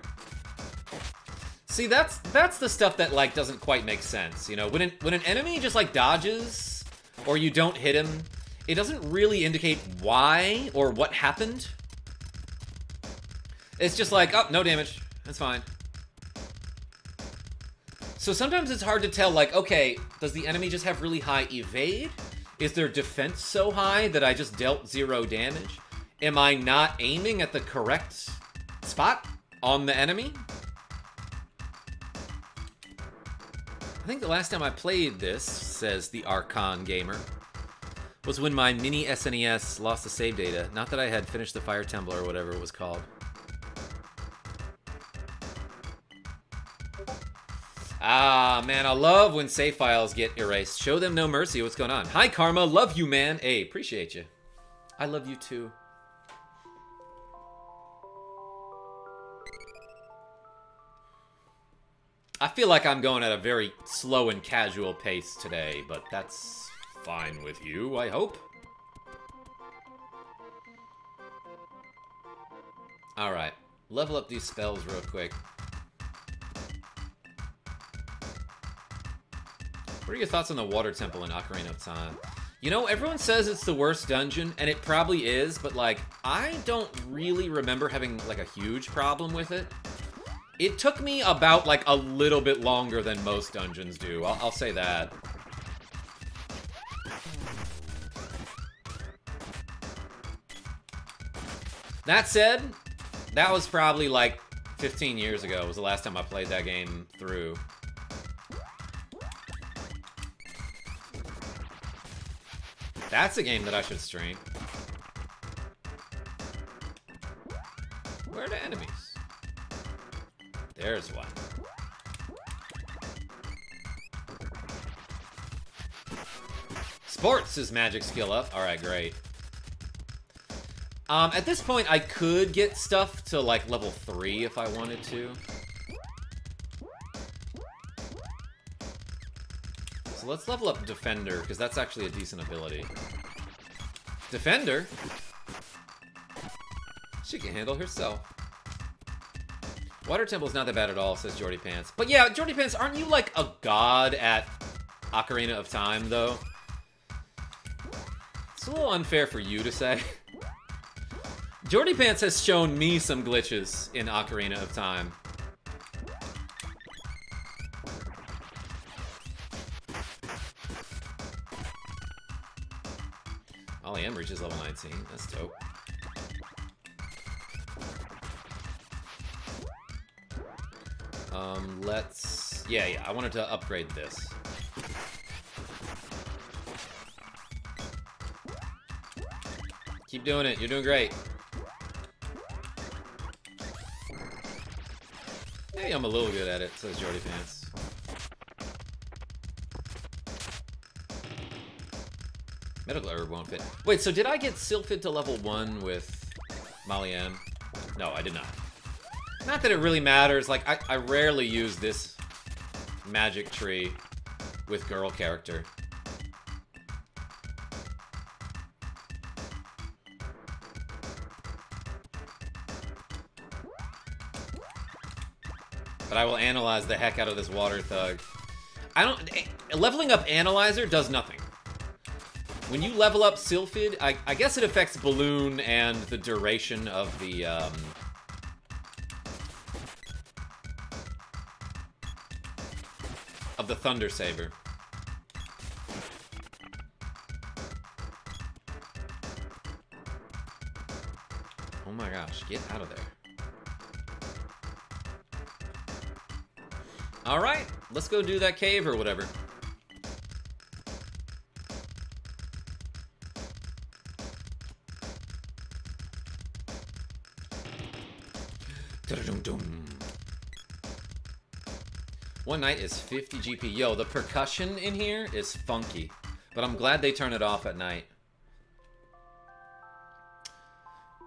See, that's that's the stuff that like doesn't quite make sense. You know, when an, when an enemy just like dodges or you don't hit him, it doesn't really indicate why or what happened. It's just like, oh, no damage. That's fine. So sometimes it's hard to tell, like, okay, does the enemy just have really high evade? Is their defense so high that I just dealt zero damage? Am I not aiming at the correct spot on the enemy? I think the last time I played this, says the Archon Gamer, was when my mini SNES lost the save data. Not that I had finished the Fire Temple or whatever it was called. Ah, man, I love when save files get erased. Show them no mercy. What's going on? Hi, Karma. Love you, man. Hey, appreciate you. I love you too. I feel like I'm going at a very slow and casual pace today, but that's fine with you, I hope. Alright, level up these spells real quick. What are your thoughts on the Water Temple in Ocarina of Time? You know, everyone says it's the worst dungeon, and it probably is, but, like, I don't really remember having, like, a huge problem with it. It took me about, like, a little bit longer than most dungeons do. I'll, I'll say that. That said, that was probably, like, 15 years ago was the last time I played that game through. That's a game that I should stream. Where are the enemies? There's one. Sports is magic skill up. Alright, great. Um, at this point, I could get stuff to, like, level 3 if I wanted to. So let's level up Defender, because that's actually a decent ability. Defender? She can handle herself. Water Temple's not that bad at all, says Jordy Pants. But yeah, Jordy Pants, aren't you like a god at Ocarina of Time, though? It's a little unfair for you to say. (laughs) Jordy Pants has shown me some glitches in Ocarina of Time. Ollie M reaches level 19. That's dope. Um, let's... Yeah, yeah, I wanted to upgrade this. Keep doing it. You're doing great. Hey, I'm a little good at it, says Jordy Pants. Metal Glare won't fit. Wait, so did I get Sylphid to level 1 with Malian? No, I did not. Not that it really matters. Like, I, I rarely use this magic tree with girl character. But I will analyze the heck out of this water thug. I don't... Eh, leveling up Analyzer does nothing. When you level up Sylphid, I, I guess it affects Balloon and the duration of the, um, Of the Thunder Saber. Oh my gosh, get out of there. Alright, let's go do that cave or whatever. Night is 50 GP. Yo, the percussion in here is funky. But I'm glad they turn it off at night.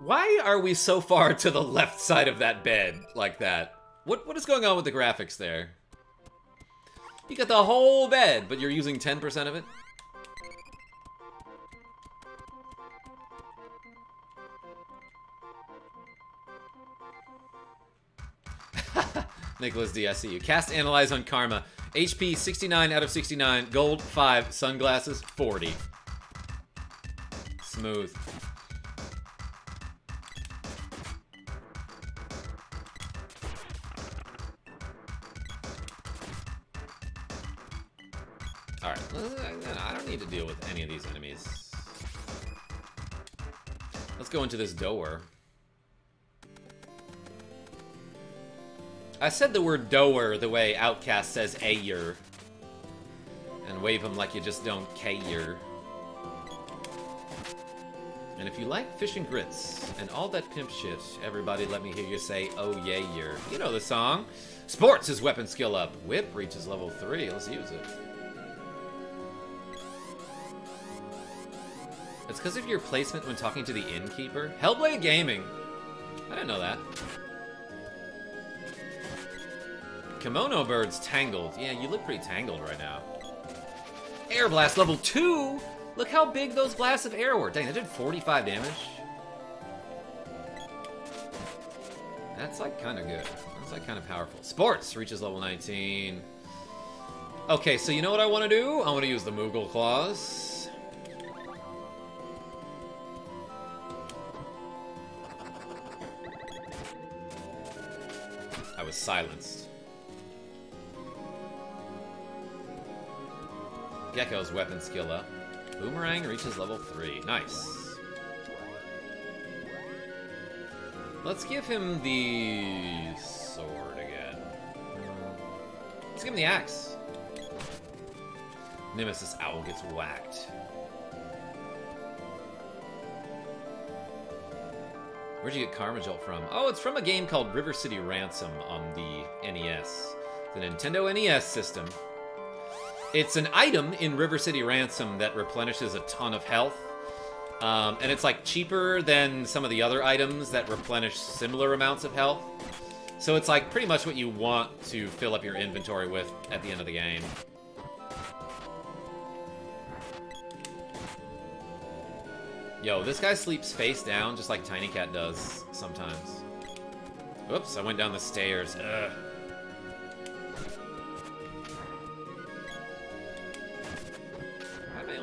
Why are we so far to the left side of that bed like that? What What is going on with the graphics there? You got the whole bed, but you're using 10% of it? Nicholas D, I see you. Cast Analyze on Karma. HP 69 out of 69. Gold 5. Sunglasses 40. Smooth. Alright, I don't need to deal with any of these enemies. Let's go into this door. I said the word doer the way OutKast says ayer. And wave them like you just don't care. And if you like fish and grits and all that pimp shit, everybody let me hear you say, oh yeah, you're. You know the song. Sports is weapon skill up. Whip reaches level 3. Let's use it. It's because of your placement when talking to the innkeeper. Hellblade Gaming. I didn't know that. Kimono Bird's tangled. Yeah, you look pretty tangled right now. Air Blast level 2? Look how big those blasts of air were. Dang, that did 45 damage. That's like kind of good. That's like kind of powerful. Sports reaches level 19. Okay, so you know what I want to do? I want to use the Moogle Claws. I was silenced. Gecko's weapon skill up. Boomerang reaches level 3. Nice. Let's give him the sword again. Let's give him the axe. Nemesis Owl gets whacked. Where'd you get Karma Jolt from? Oh, it's from a game called River City Ransom on the NES. The Nintendo NES system. It's an item in River City Ransom that replenishes a ton of health. Um, and it's like cheaper than some of the other items that replenish similar amounts of health. So it's like pretty much what you want to fill up your inventory with at the end of the game. Yo, this guy sleeps face down just like Tiny Cat does sometimes. Oops, I went down the stairs. Ugh.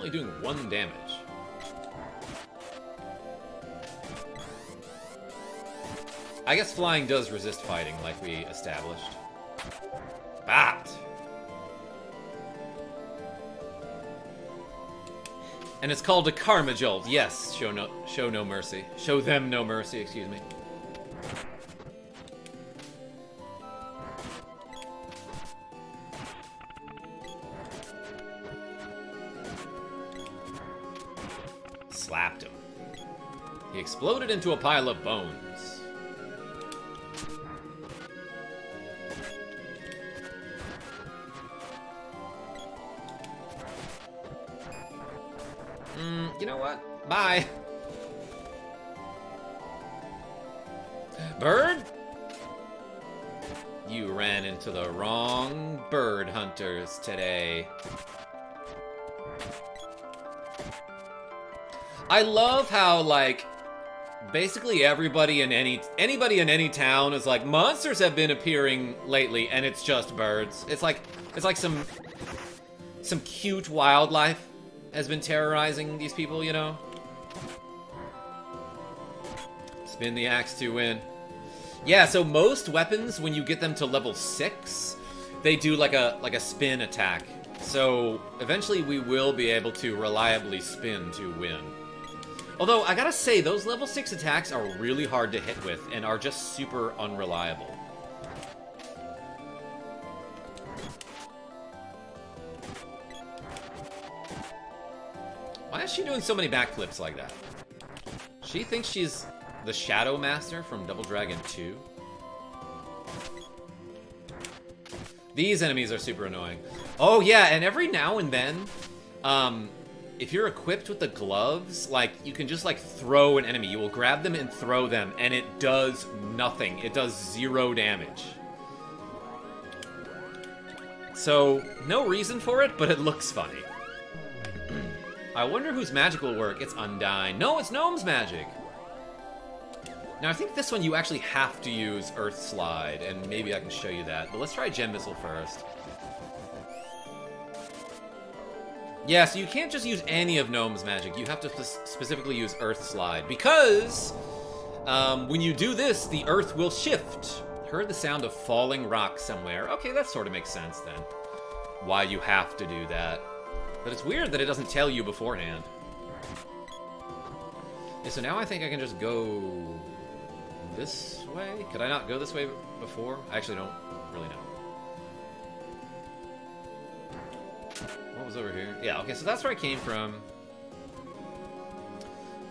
Only doing one damage. I guess flying does resist fighting, like we established. Bat! And it's called a Karma Jolt. Yes, show no, show no mercy. Show them no mercy, excuse me. Into a pile of bones. Mm, you know what? Bye. Bird? You ran into the wrong bird hunters today. I love how, like, basically everybody in any anybody in any town is like monsters have been appearing lately and it's just birds. It's like it's like some some cute wildlife has been terrorizing these people, you know? Spin the axe to win. Yeah, so most weapons when you get them to level 6, they do like a like a spin attack. So eventually we will be able to reliably spin to win. Although, I gotta say, those level 6 attacks are really hard to hit with and are just super unreliable. Why is she doing so many backflips like that? She thinks she's the Shadow Master from Double Dragon 2? These enemies are super annoying. Oh yeah, and every now and then, um, if you're equipped with the gloves, like, you can just, like, throw an enemy. You will grab them and throw them, and it does nothing. It does zero damage. So, no reason for it, but it looks funny. (clears throat) I wonder whose magic will work. It's Undine. No, it's Gnome's magic. Now, I think this one you actually have to use Earth Slide, and maybe I can show you that. But let's try Gem Missile first. Yeah, so you can't just use any of Gnome's magic. You have to sp specifically use Earth Slide. Because um, when you do this, the Earth will shift. Heard the sound of falling rock somewhere. Okay, that sort of makes sense then. Why you have to do that. But it's weird that it doesn't tell you beforehand. So now I think I can just go this way? Could I not go this way before? I actually don't really know. What was over here? Yeah, okay, so that's where I came from.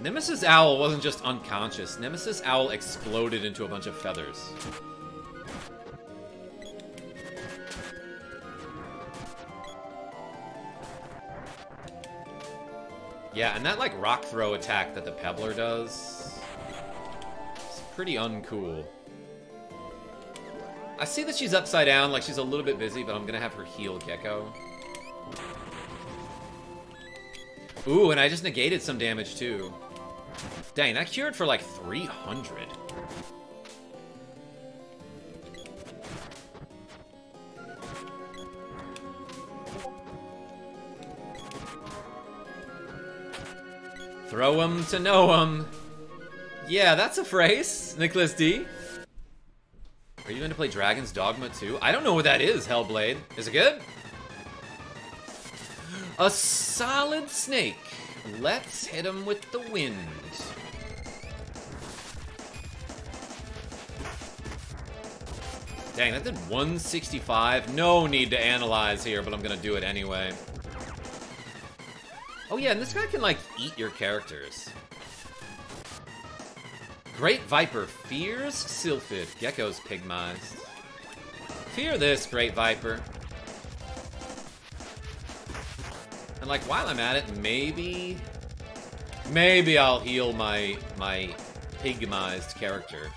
Nemesis Owl wasn't just unconscious. Nemesis Owl exploded into a bunch of feathers. Yeah, and that, like, rock throw attack that the Pebbler does... It's pretty uncool. I see that she's upside down, like she's a little bit busy, but I'm gonna have her heal Gekko. Ooh, and I just negated some damage, too. Dang, that cured for, like, 300. Throw 'em to know 'em. Yeah, that's a phrase, Nicholas D. Are you going to play Dragon's Dogma too? I don't know what that is, Hellblade. Is it good? A solid snake. Let's hit him with the wind. Dang, that did 165. No need to analyze here, but I'm gonna do it anyway. Oh yeah, and this guy can, like, eat your characters. Great Viper fears Sylphid. Gecko's pigmized. Fear this, Great Viper. Like, while I'm at it, maybe... Maybe I'll heal my, my pigmized character.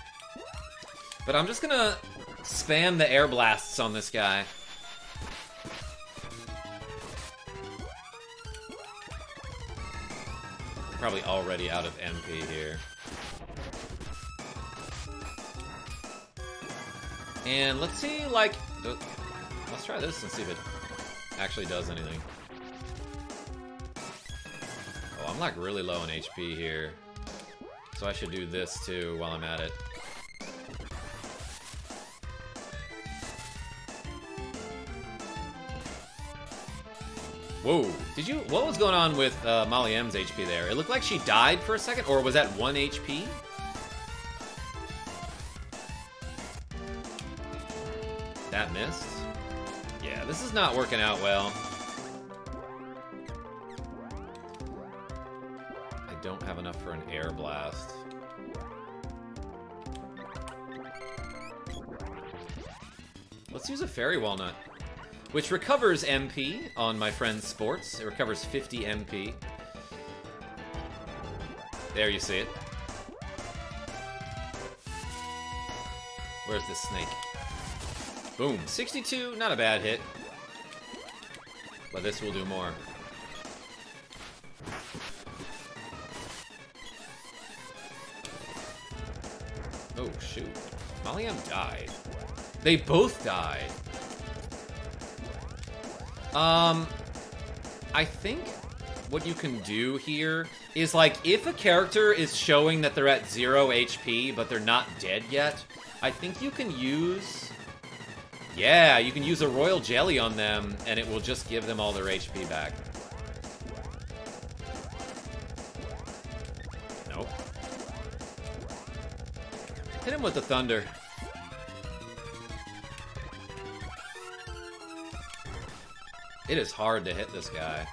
But I'm just gonna spam the air blasts on this guy. probably already out of MP here. And let's see, like, let's try this and see if it actually does anything. I'm like really low on HP here. So I should do this too while I'm at it. Whoa. Did you... What was going on with uh, Molly M's HP there? It looked like she died for a second, or was that 1 HP? That missed? Yeah, this is not working out well. Blast. Let's use a fairy walnut which recovers MP on my friend's sports. It recovers 50 MP. There you see it. Where's this snake? Boom. 62, not a bad hit. But this will do more. Shoot. Maliam died. They both died. Um, I think what you can do here is like if a character is showing that they're at zero HP but they're not dead yet, I think you can use yeah, you can use a royal jelly on them and it will just give them all their HP back. Hit him with the thunder. It is hard to hit this guy.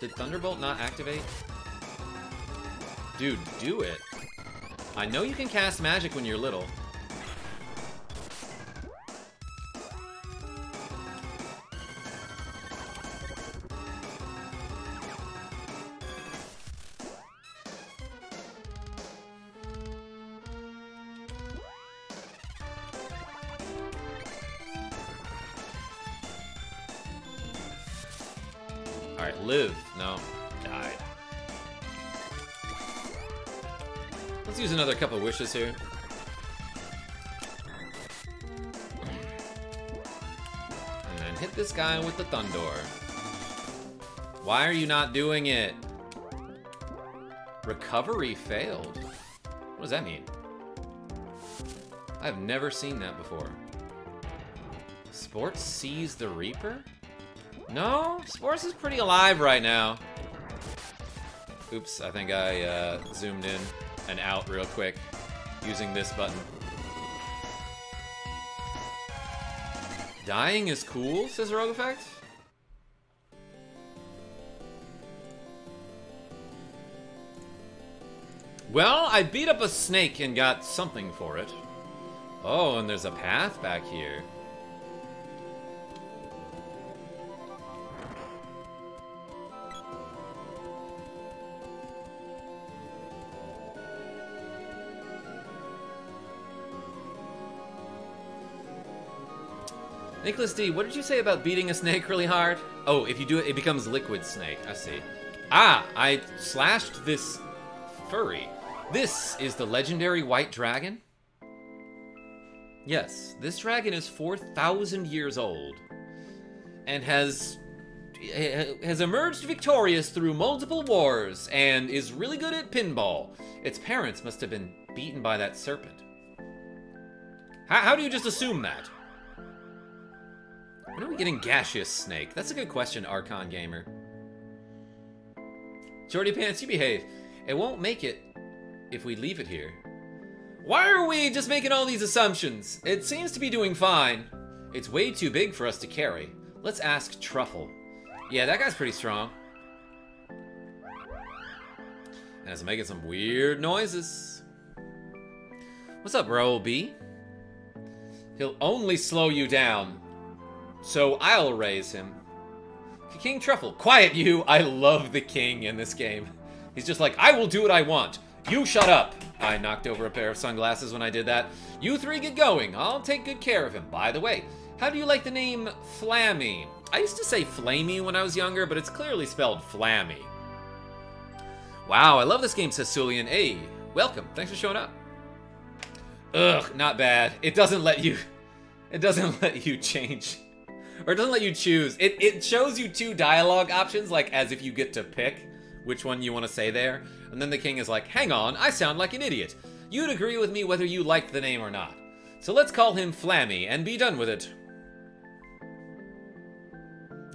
Did Thunderbolt not activate? Dude, do it. I know you can cast magic when you're little. Wishes here. And then hit this guy with the Thundor. Why are you not doing it? Recovery failed. What does that mean? I've never seen that before. Sports sees the Reaper? No, Sports is pretty alive right now. Oops, I think I uh, zoomed in and out real quick using this button. Dying is cool, says Rogue Effect. Well, I beat up a snake and got something for it. Oh, and there's a path back here. Nicholas D, what did you say about beating a snake really hard? Oh, if you do it, it becomes liquid snake. I see. Ah, I slashed this furry. This is the legendary white dragon? Yes, this dragon is 4,000 years old and has has emerged victorious through multiple wars and is really good at pinball. Its parents must have been beaten by that serpent. How, how do you just assume that? When are we getting gaseous snake? That's a good question, Archon Gamer. Jordy Pants, you behave. It won't make it if we leave it here. Why are we just making all these assumptions? It seems to be doing fine. It's way too big for us to carry. Let's ask Truffle. Yeah, that guy's pretty strong. And it's making some weird noises. What's up, Raoul B? He'll only slow you down. So I'll raise him. King Truffle, quiet you! I love the king in this game. He's just like, I will do what I want. You shut up! I knocked over a pair of sunglasses when I did that. You three get going. I'll take good care of him. By the way, how do you like the name Flammy? I used to say Flammy when I was younger, but it's clearly spelled Flammy. Wow, I love this game, Sulian. Hey, welcome. Thanks for showing up. Ugh, not bad. It doesn't let you... (laughs) It doesn't (laughs) let you change or it doesn't let you choose. It, it shows you two dialogue options, like as if you get to pick which one you want to say there. And then the king is like, hang on, I sound like an idiot. You'd agree with me whether you liked the name or not. So let's call him Flammy and be done with it.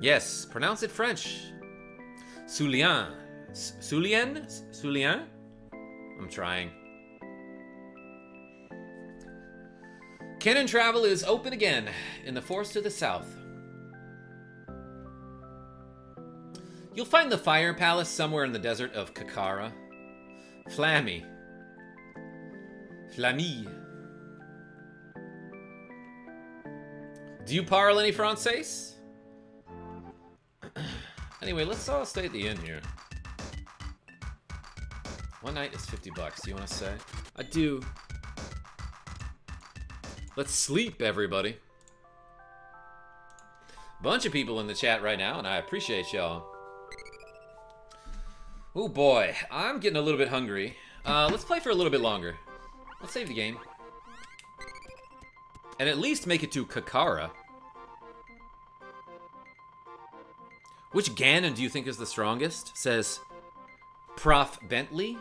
Yes, pronounce it French. Soulien. Soulien? Soulien? I'm trying. Cannon travel is open again in the forest to the south. You'll find the Fire Palace somewhere in the desert of Kakkara. Flammy. Flammy. Do you parle any Francais? (clears throat) anyway, let's all stay at the inn here. One night is 50 bucks. Do you want to say? I do. Let's sleep, everybody. Bunch of people in the chat right now, and I appreciate y'all. Oh boy, I'm getting a little bit hungry. Uh, let's play for a little bit longer. Let's save the game. And at least make it to Kakkara. Which Ganon do you think is the strongest? Says Prof. Bentley.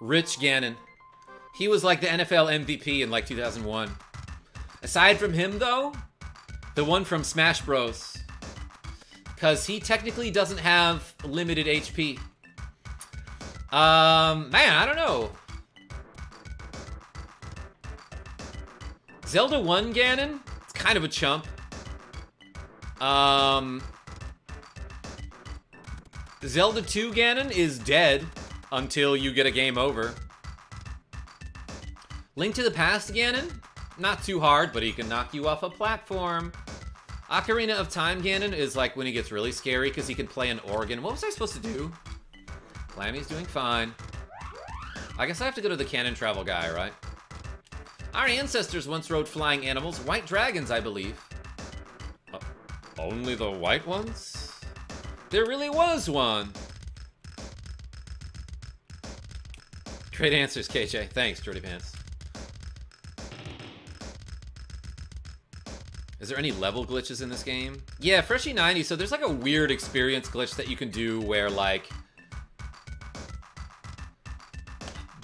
Rich Gannon. He was like the NFL MVP in like 2001. Aside from him, though, the one from Smash Bros. Because he technically doesn't have limited HP. Um, man, I don't know. Zelda 1 Ganon? It's kind of a chump. Um, Zelda 2 Ganon is dead until you get a game over. Link to the Past Ganon? Not too hard, but he can knock you off a platform. Ocarina of Time Ganon is like when he gets really scary because he can play an organ. What was I supposed to do? Flammy's doing fine. I guess I have to go to the cannon travel guy, right? Our ancestors once rode flying animals, white dragons, I believe. Uh, only the white ones? There really was one. Great answers, KJ. Thanks, Jordy Pants. Is there any level glitches in this game? Yeah, Freshie 90, so there's like a weird experience glitch that you can do where like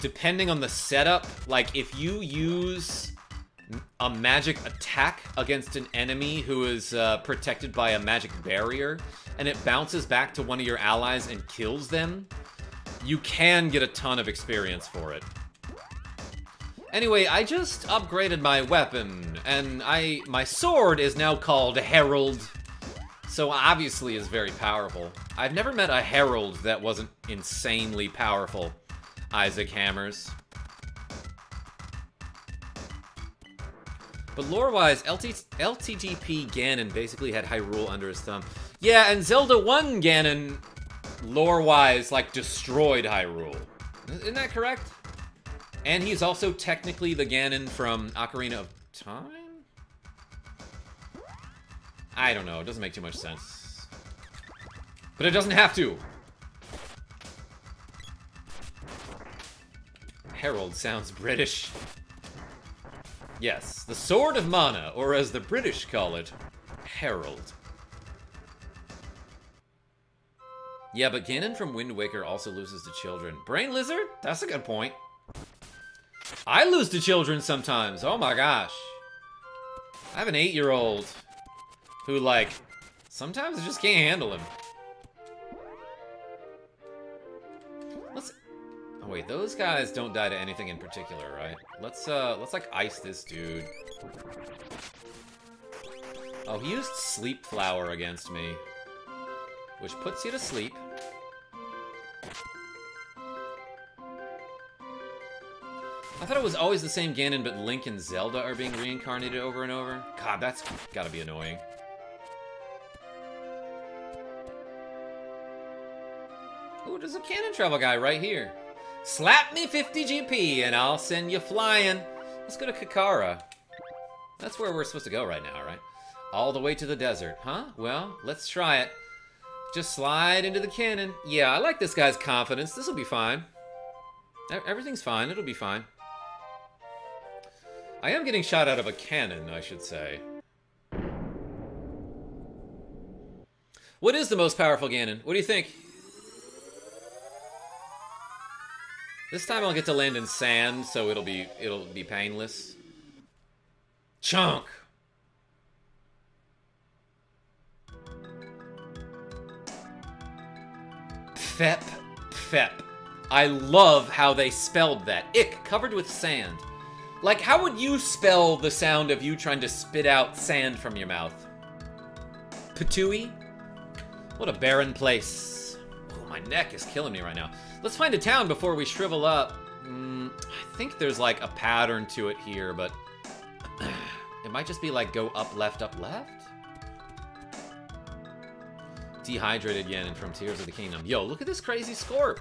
depending on the setup, like if you use a magic attack against an enemy who is uh, protected by a magic barrier, and it bounces back to one of your allies and kills them, you can get a ton of experience for it. Anyway, I just upgraded my weapon, and I my sword is now called Herald, so obviously is very powerful. I've never met a Herald that wasn't insanely powerful. Isaac Hammers. But lore-wise, LT LTTP Ganon basically had Hyrule under his thumb. Yeah, and Zelda 1 Ganon, lore-wise, like, destroyed Hyrule. Isn't that correct? And he's also technically the Ganon from Ocarina of Time? I don't know, it doesn't make too much sense. But it doesn't have to. Herald sounds British. Yes, the Sword of Mana, or as the British call it, Herald. Yeah, but Ganon from Wind Waker also loses to children. Brain Lizard? That's a good point. I lose to children sometimes. Oh my gosh. I have an eight-year-old who, like, sometimes I just can't handle him. Let's... Oh, wait, those guys don't die to anything in particular, right? Let's, uh, let's, like, ice this dude. Oh, he used Sleep Flower against me. Which puts you to sleep. I thought it was always the same Ganon, but Link and Zelda are being reincarnated over and over. God, that's gotta be annoying. Ooh, there's a cannon travel guy right here. Slap me 50 GP and I'll send you flying. Let's go to Kakkara. That's where we're supposed to go right now, right? All the way to the desert. Huh? Well, let's try it. Just slide into the cannon. Yeah, I like this guy's confidence. This will be fine. Everything's fine. It'll be fine. I am getting shot out of a cannon, I should say. What is the most powerful Ganon? What do you think? This time I'll get to land in sand, so it'll be it'll be painless. Chunk. Fep, Fep. I love how they spelled that. Ick, covered with sand. Like, how would you spell the sound of you trying to spit out sand from your mouth? Patui? What a barren place. Oh, my neck is killing me right now. Let's find a town before we shrivel up. Mm, I think there's like a pattern to it here, but (clears throat) it might just be like go up, left, up, left? Dehydrated Ganon from Tears of the Kingdom. Yo, look at this crazy Scorp.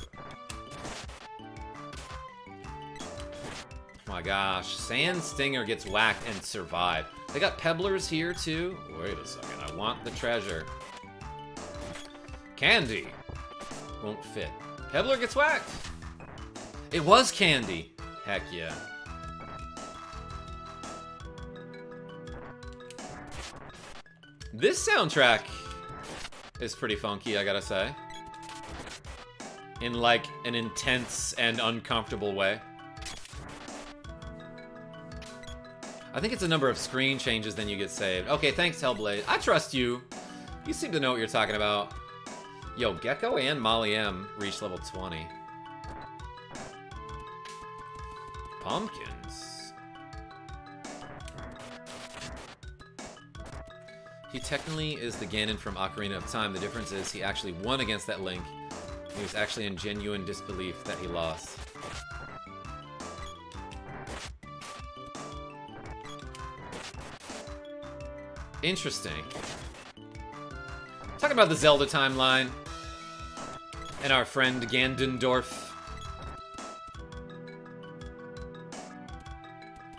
My gosh, Sand Stinger gets whacked and survived. They got Pebblers here too. Wait a second, I want the treasure. Candy. Won't fit. Pebbler gets whacked. It was candy. Heck yeah. This soundtrack is pretty funky, I gotta say. In like an intense and uncomfortable way. I think it's a number of screen changes, then you get saved. Okay, thanks, Hellblade. I trust you. You seem to know what you're talking about. Yo, Gecko and Molly M reached level 20. Pumpkins. He technically is the Ganon from Ocarina of Time. The difference is he actually won against that Link. He was actually in genuine disbelief that he lost. Interesting. Talking about the Zelda timeline and our friend Ganondorf.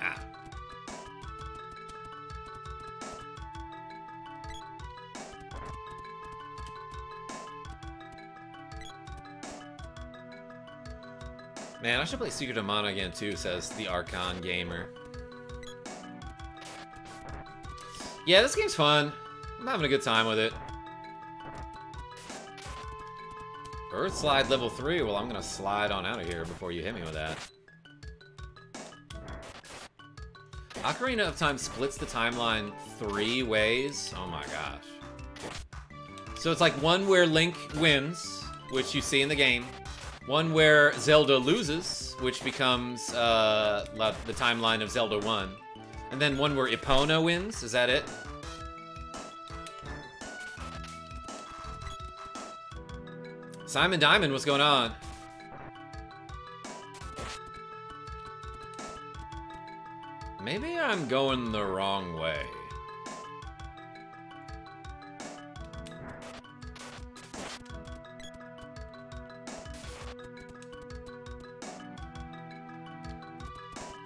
Ah. Man, I should play Secret of Mana again too, says the Archon Gamer. Yeah, this game's fun. I'm having a good time with it. Earth slide level 3? Well, I'm gonna slide on out of here before you hit me with that. Ocarina of Time splits the timeline three ways. Oh my gosh. So it's like one where Link wins, which you see in the game. One where Zelda loses, which becomes uh, the timeline of Zelda 1. And then one where Epona wins. Is that it? Simon Diamond, what's going on? Maybe I'm going the wrong way.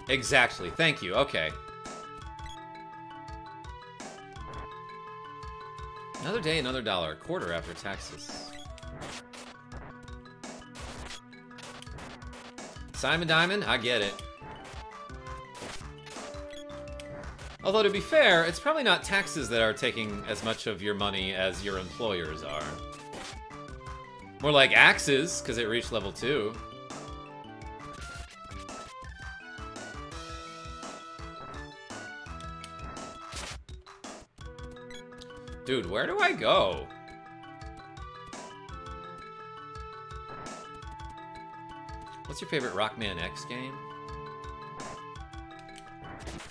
Exactly. Thank you. Okay. Another day, another dollar. A quarter after taxes. Simon Diamond, I get it. Although, to be fair, it's probably not taxes that are taking as much of your money as your employers are. More like axes, because it reached level 2. Dude, where do I go? What's your favorite Rockman X game?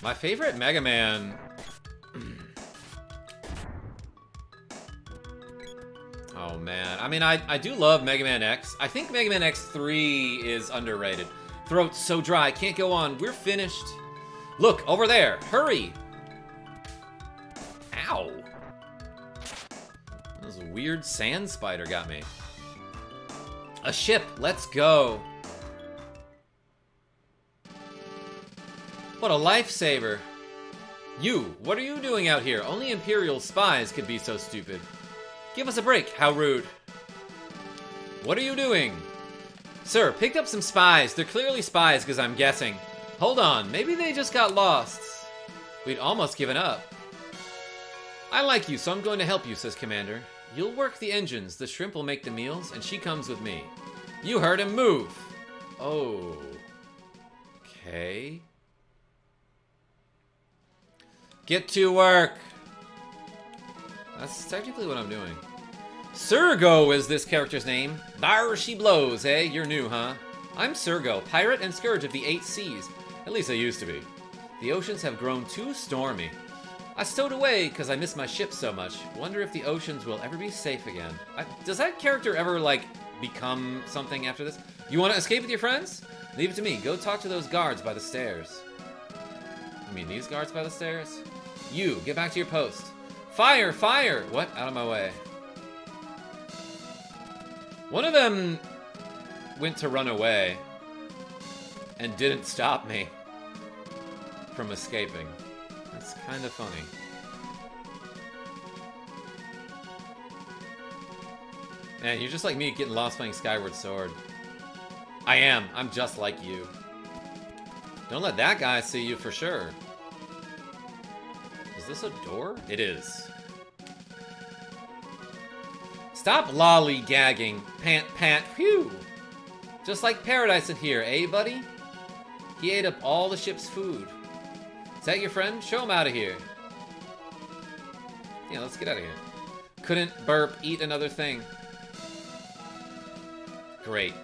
My favorite Mega Man... (clears throat) oh, man. I mean, I, I do love Mega Man X. I think Mega Man X3 is underrated. Throat's so dry, can't go on. We're finished. Look, over there. Hurry. Weird sand spider got me. A ship. Let's go. What a lifesaver. You, what are you doing out here? Only Imperial spies could be so stupid. Give us a break, how rude. What are you doing? Sir, picked up some spies. They're clearly spies because I'm guessing. Hold on, maybe they just got lost. We'd almost given up. I like you, so I'm going to help you, says Commander. You'll work the engines, the shrimp will make the meals, and she comes with me. You heard him move. Oh. Okay. Get to work! That's technically what I'm doing. Sergo is this character's name. There she blows, eh? You're new, huh? I'm Sergo, pirate and scourge of the eight seas. At least I used to be. The oceans have grown too stormy. I stowed away because I miss my ship so much. Wonder if the oceans will ever be safe again. I, does that character ever, like, become something after this? You want to escape with your friends? Leave it to me. Go talk to those guards by the stairs. You mean these guards by the stairs? You, get back to your post. Fire, fire! What? Out of my way. One of them went to run away and didn't stop me from escaping. That's kind of funny. Man, you're just like me getting lost playing Skyward Sword. I am. I'm just like you. Don't let that guy see you for sure. Is this a door? It is. Stop lollygagging, pant pant, phew! Just like paradise in here, eh, buddy? He ate up all the ship's food. Is that your friend? Show him out of here. Yeah, let's get out of here. Couldn't burp, eat another thing. Great.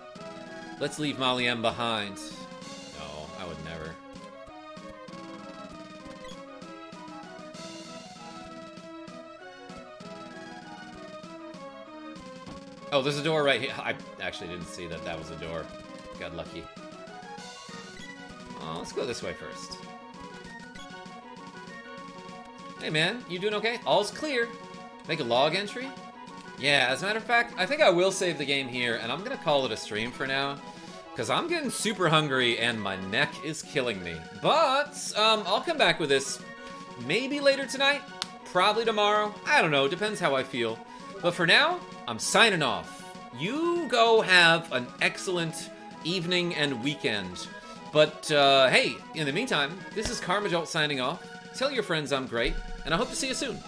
Let's leave Molly M behind. No, I would never. Oh, there's a door right here. I actually didn't see that that was a door. Got lucky. Oh, let's go this way first. Hey man, you doing okay? All's clear. Make a log entry? Yeah, as a matter of fact, I think I will save the game here, and I'm gonna call it a stream for now. Because I'm getting super hungry, and my neck is killing me. But, um, I'll come back with this maybe later tonight, probably tomorrow. I don't know, depends how I feel. But for now, I'm signing off. You go have an excellent evening and weekend. But, uh, hey, in the meantime, this is Karmajolt signing off. Tell your friends I'm great, and I hope to see you soon.